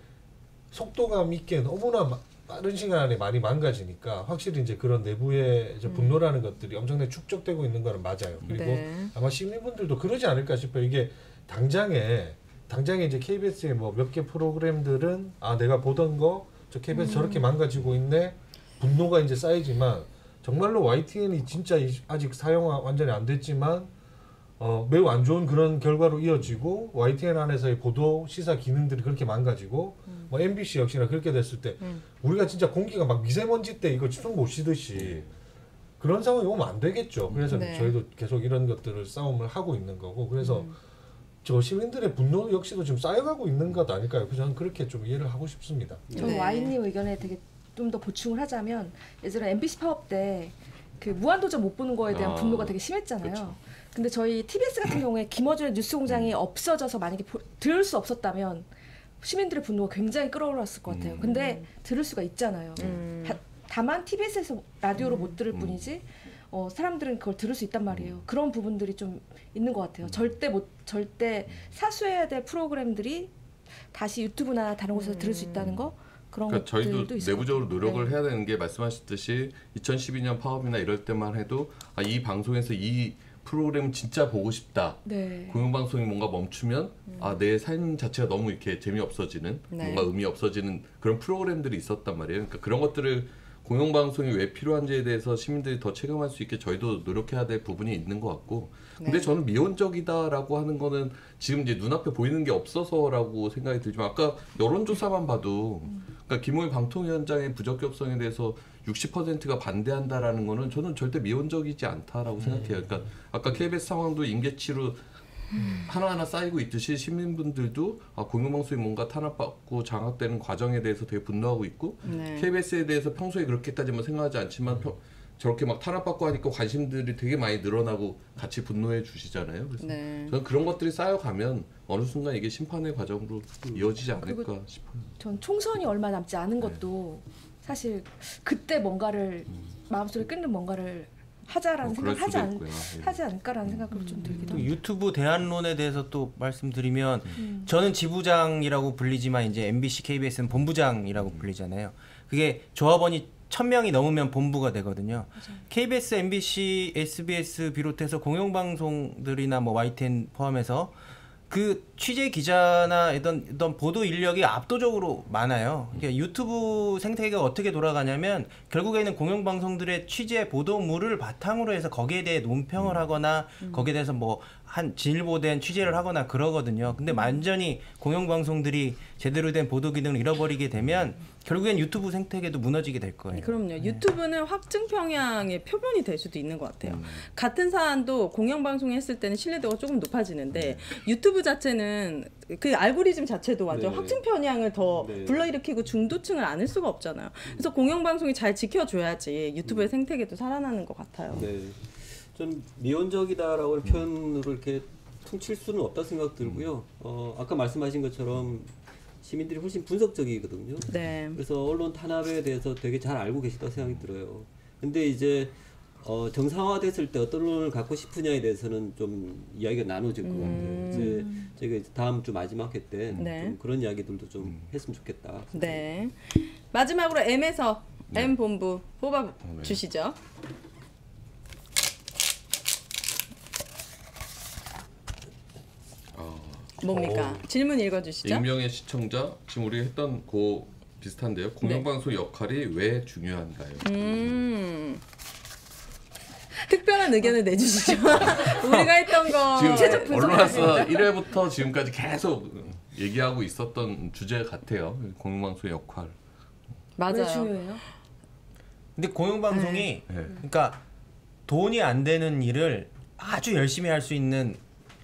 속도감 있게 너무나 마- 빠른 시간 안에 많이 망가지니까 확실히 이제 그런 내부의 이제 분노라는 것들이 엄청나게 축적되고 있는 거는 맞아요. 그리고 네. 아마 시민분들도 그러지 않을까 싶어요. 이게 당장에 당장에 이제 KBS의 뭐 몇 개 프로그램들은 아 내가 보던 거 저 KBS 저렇게 망가지고 있네 분노가 이제 쌓이지만 정말로 YTN이 진짜 이- 아직 사용화 완전히 안 됐지만 어, 매우 안 좋은 그런 결과로 이어지고 YTN 안에서의 보도 시사 기능들이 그렇게 망가지고 뭐 MBC 역시나 그렇게 됐을 때 음. 우리가 진짜 공기가 막 미세먼지 때 이거 숨못 쉬듯이 그런 상황이 오면 안 되겠죠. 그래서 네. 저희도 계속 이런 것들을 싸움을 하고 있는 거고 그래서 저 시민들의 분노 역시도 지금 쌓여가고 있는 것 아닐까요? 그래서 저는 그렇게 좀 이해를 하고 싶습니다. 저는 네. 와인님 의견에 되게 좀 더 보충을 하자면 예전에 MBC 파업 때 그 무한도전 못 보는 거에 대한 아, 분노가 되게 심했잖아요. 그쵸. 근데 저희 TBS 같은 경우에 김어준의 뉴스공장이 음. 없어져서 만약에 보- 들을 수 없었다면 시민들의 분노가 굉장히 끌어올랐을 것 같아요. 음. 근데 들을 수가 있잖아요. 음. 다, 다만 TBS에서 라디오로 못 들을 뿐이지 어, 사람들은 그걸 들을 수 있단 말이에요. 그런 부분들이 좀 있는 것 같아요. 절대 못 절대 사수해야 될 프로그램들이 다시 유튜브나 다른 곳에서 들을 수 있다는 거 그런 그러니까 저희도 내부적으로. 노력을 네. 해야 되는 게 말씀하셨듯이 2012년 파업이나 이럴 때만 해도 아, 이 방송에서 이 프로그램 진짜 보고 싶다. 네. 공영방송이 뭔가 멈추면 음. 아내 삶 자체가 너무 이렇게 재미없어지는 네. 뭔가 의미 없어지는 그런 프로그램들이 있었단 말이에요. 그러니까 그런 것들을 공영방송이 왜 필요한지에 대해서 시민들이 더 체감할 수 있게 저희도 노력해야 될 부분이 있는 것 같고 근데 네. 저는 미온적이다라고 하는 거는 지금 이제 눈앞에 보이는 게 없어서라고 생각이 들지만 아까 여론조사만 봐도 그러니까 김호일 방통위원장의 부적격성에 대해서 60%가 반대한다라는 거는 저는 절대 미온적이지 않다라고 생각해요. 그러니까 아까 KBS 상황도 임계치로 하나하나 쌓이고 있듯이 시민분들도 아, 공영방송이 뭔가 탄압받고 장악되는 과정에 대해서 되게 분노하고 있고 네. KBS에 대해서 평소에 그렇게까지만 생각하지 않지만 평- 저렇게 막 탄압받고 하니까 관심들이 되게 많이 늘어나고 같이 분노해 주시잖아요. 그래서 네. 저는 그런 것들이 쌓여가면 어느 순간 이게 심판의 과정으로 이어지지 않을까 싶어요. 전 총선이 얼마 남지 않은 것도 사실 그때 뭔가를 마음속에 끊는 뭔가를 하자라는 뭐 그럴 생각 하지 않. 예. 하지 않을까라는 생각을 좀 들기도 또 합니다. 유튜브 대안론에 대해서 또 말씀드리면 음. 저는 지부장이라고 불리지만 이제 MBC, KBS는 본부장이라고 불리잖아요. 그게 조합원이 천 명이 넘으면 본부가 되거든요. KBS, MBC, SBS 비롯해서 공영방송들이나 뭐 YTN 포함해서 그 취재 기자나 이런, 이런 보도 인력이 압도적으로 많아요. 그러니까 유튜브 생태계가 어떻게 돌아가냐면 결국에는 공영방송들의 취재 보도물을 바탕으로 해서 거기에 대해 논평을 하거나 거기에 대해서 뭐 한 진일보된 취재를 하거나 그러거든요. 근데 완전히 공영방송들이 제대로 된 보도 기능을 잃어버리게 되면 결국엔 유튜브 생태계도 무너지게 될 거예요. 그럼요. 유튜브는 확증 평양의 표본이 될 수도 있는 것 같아요. 음. 같은 사안도 공영방송 했을 때는 신뢰도가 조금 높아지는데 유튜브 자체는 그 알고리즘 자체도 완전 네. 확증 편향을 더 네. 불러일으키고 중도층을 안을 수가 없잖아요. 그래서 공영방송이 잘 지켜줘야지 유튜브의 생태계도 살아나는 것 같아요. 네. 좀 미온적이다라고 하는 표현으로 이렇게 퉁칠 수는 없다 생각 들고요. 어, 아까 말씀하신 것처럼 시민들이 훨씬 분석적이거든요. 네. 그래서 언론 탄압에 대해서 되게 잘 알고 계시다고 생각이 들어요. 근데 이제 어, 정상화됐을 때 어떤 언론을 갖고 싶으냐에 대해서는 좀 이야기가 나눠질 것 같아요. 이제 저희가 이제 다음 주 마지막 회때좀 네. 그런 이야기들도 좀 했으면 좋겠다. 네. 마지막으로 M에서 M 본부 뽑아 네. 주시죠. 뭡니까? 질문 읽어주시죠. 익명의 시청자 지금 우리 했던 고 비슷한데요. 공영방송 역할이 왜 중요한가요? 음. 특별한 의견을 내주시죠. 우리가 했던 거. 지금 언론에서 1회부터 지금까지 계속 얘기하고 있었던 주제 같아요. 공영방송 역할. 왜 맞아요. 중요해요? 근데 공영방송이 네. 그러니까 돈이 안 되는 일을 아주 열심히 할 수 있는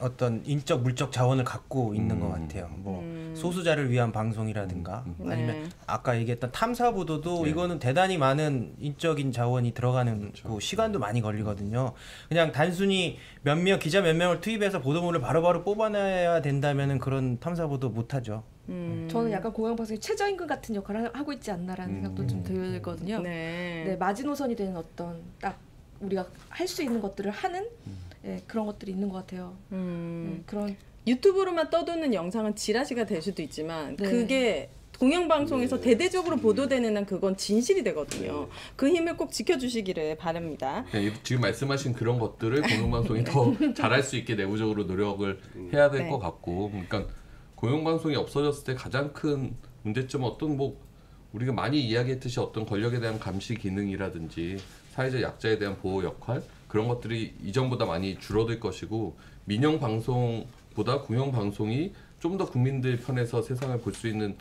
어떤 인적 물적 자원을 갖고 있는 것 같아요. 뭐 소수자를 위한 방송이라든가 아니면 네. 아까 얘기했던 탐사 보도도 네. 이거는 대단히 많은 인적인 자원이 들어가는 거 시간도 많이 걸리거든요. 그냥 단순히 몇 명 기자 몇 명을 투입해서 보도물을 바로바로 뽑아내야 된다면은 그런 탐사 보도 못 하죠. 음. 저는 약간 공영방송이 최저임금 같은 역할을 하고 있지 않나라는 생각도 좀 들거든요. 네. 네, 마지노선이 되는 어떤 딱 우리가 할 수 있는 것들을 하는 예, 그런 것들이 있는 것 같아요. 음. 네, 그런 유튜브로만 떠도는 영상은 지라시가 될 수도 있지만 네. 그게 공영방송에서 네. 대대적으로 보도되는 한 그건 진실이 되거든요. 네. 그 힘을 꼭 지켜주시기를 바랍니다. 이- 지금 말씀하신 그런 것들을 공영방송이 더 잘할 수 있게 내부적으로 노력을 해야 될 네. 것 같고, 그러니까 공영방송이 없어졌을 때 가장 큰 문제점은 어떤 뭐 우리가 많이 이야기했듯이 어떤 권력에 대한 감시 기능이라든지 사회적 약자에 대한 보호 역할 그런 것들이 이전보다 많이 줄어들 것이고 민영 방송보다 공영 방송이 좀 더 국민들 편에서 세상을 볼 수 있는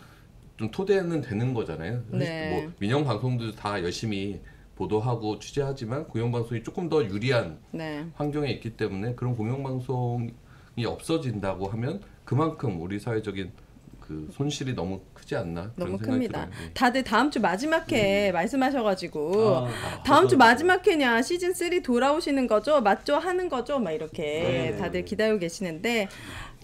좀 토대는 되는 거잖아요. 네. 뭐 민영 방송도 다 열심히 보도하고 취재하지만 공영 방송이 조금 더 유리한 네. 환경에 있기 때문에 그런 공영 방송이 없어진다고 하면 그만큼 우리 사회적인 그 손실이 너무 크지 않나 그런 너무 생각이 큽니다. 들어요. 예. 다들 다음 주 마지막 회 말씀하셔가지고 아, 다음 주. 마지막 회냐 시즌 3 돌아오시는 거죠 맞죠 하는 거죠 막 이렇게 네네. 다들 기다리고 계시는데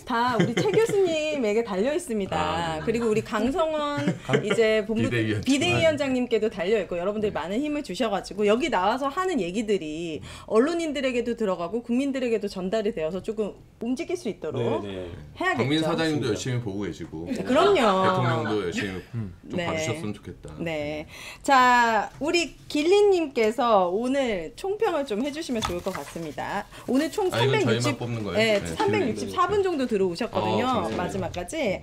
다 우리 최 교수님에게 달려 있습니다. 아, 네. 그리고 우리 강성원 이제 본부 비대위원장. 비대위원장님께도 달려 있고 여러분들이 많은 힘을 주셔가지고 여기 나와서 하는 얘기들이 언론인들에게도 들어가고 국민들에게도 전달이 되어서 조금 움직일 수 있도록 네네. 해야겠죠. 박민 사장님도 열심히 보고 계시고 그럼요. 대통령도 열심히 좀 네. 봐주셨으면 좋겠다. 네. 자, 우리 길리님께서 오늘 총평을 좀 해주시면 좋을 것 같습니다. 오늘 총 아, 이건 360, 저희만 뽑는 거예요? 네, 네, 364분 정도 들 어오셨거든요. 아. 마지막까지.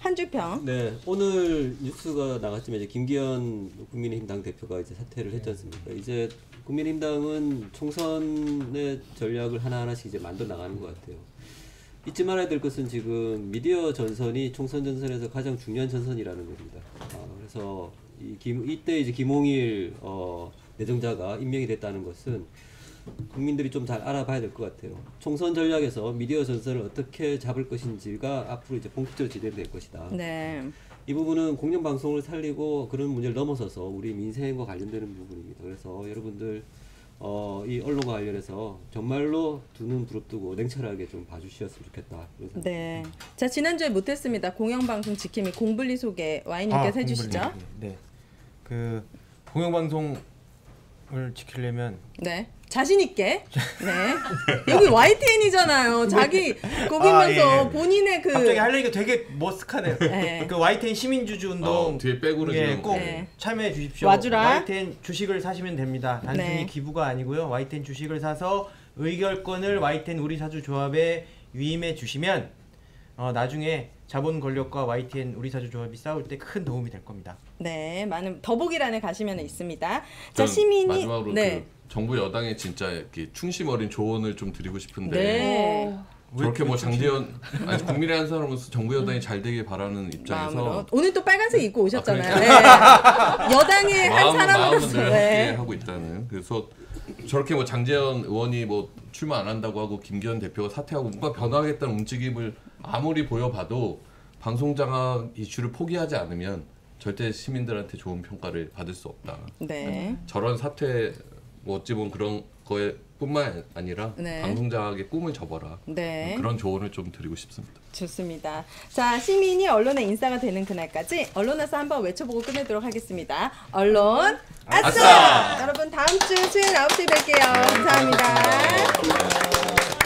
한줄 평. 네, 오늘 뉴스가 나갔지만 이제 김기현 국민의힘 당 대표가 이제 사퇴를 했지 않습니까? 이제 국민의힘당은 총선의 전략을 하나하나씩 이제 만들어 나가는 것 같아요. 잊지 말아야 될 것은 지금 미디어 전선이 총선 전선에서 가장 중요한 전선이라는 겁니다. 아, 그래서 이 김, 이때 이제 김홍일 어, 내정자가 임명이 됐다는 것은 국민들이 좀 잘 알아봐야 될 것 같아요. 총선 전략에서 미디어 전선을 어떻게 잡을 것인지가 앞으로 이제 본격적으로 진행될 것이다. 네. 이 부분은 공영 방송을 살리고 그런 문제를 넘어서서 우리 민생과 관련되는 부분입니다. 그래서 여러분들 어, 이 언론과 관련해서 정말로 두 눈 부릅뜨고 냉철하게 좀 봐주셨으면 좋겠다. 네. 자, 지난주에 못했습니다. 공영방송 지킴이 공분리 소개 와인님께서 해주시죠. 공분리. 네. 그 공영방송 을 지키려면 네. 자신 있게. 네. 여기 YTN이잖아요. 자기, 거기면서 아, 예, 예. 본인의 그. 갑자기 할 얘기가 되게 머쓱하네요. 네. 그 YTN 시민주주 운동 어, 뒤에 백으로 예, 꼭 네. 참여해 주십시오. 와주라. YTN 주식을 사시면 됩니다. 단순히 네. 기부가 아니고요. YTN 주식을 사서 의결권을 YTN 우리 사주 조합에 위임해 주시면 어, 나중에 자본 권력과 YTN 우리 사주 조합이 싸울 때 큰 도움이 될 겁니다. 네, 많은 더보기란에 가시면 있습니다. 자, 시민이 마지막으로 네. 그 정부 여당에 진짜 이렇게 충심 어린 조언을 좀 드리고 싶은데 네. 저렇게 뭐 장재현 아니 국민의 한 사람으로서 정부 여당이 잘 되길 바라는 입장에서 마음으로 오늘 또 빨간색 입고 오셨잖아요. 아, 네. 여당의 한 사람으로서 네. 하고 있다는 그래서 저렇게 뭐 장재현 의원이 뭐 출마 안 한다고 하고 김기현 대표가 사퇴하고 뭔가 변화하겠다는 움직임을 아무리 보여봐도 방송 장악 이슈를 포기하지 않으면 절대 시민들한테 좋은 평가를 받을 수 없다. 네. 저런 사퇴 뭐 어찌 보면 그런 거에 뿐만 아니라 네. 방송 장악의 꿈을 접어라. 네. 그런 조언을 좀 드리고 싶습니다. 좋습니다. 자, 시민이 언론의 인싸가 되는 그날까지 언론에서 한번 외쳐보고 끝내도록 하겠습니다. 언론 아싸! 아싸! 여러분 다음 주 수요일 9시에 뵐게요. 감사합니다.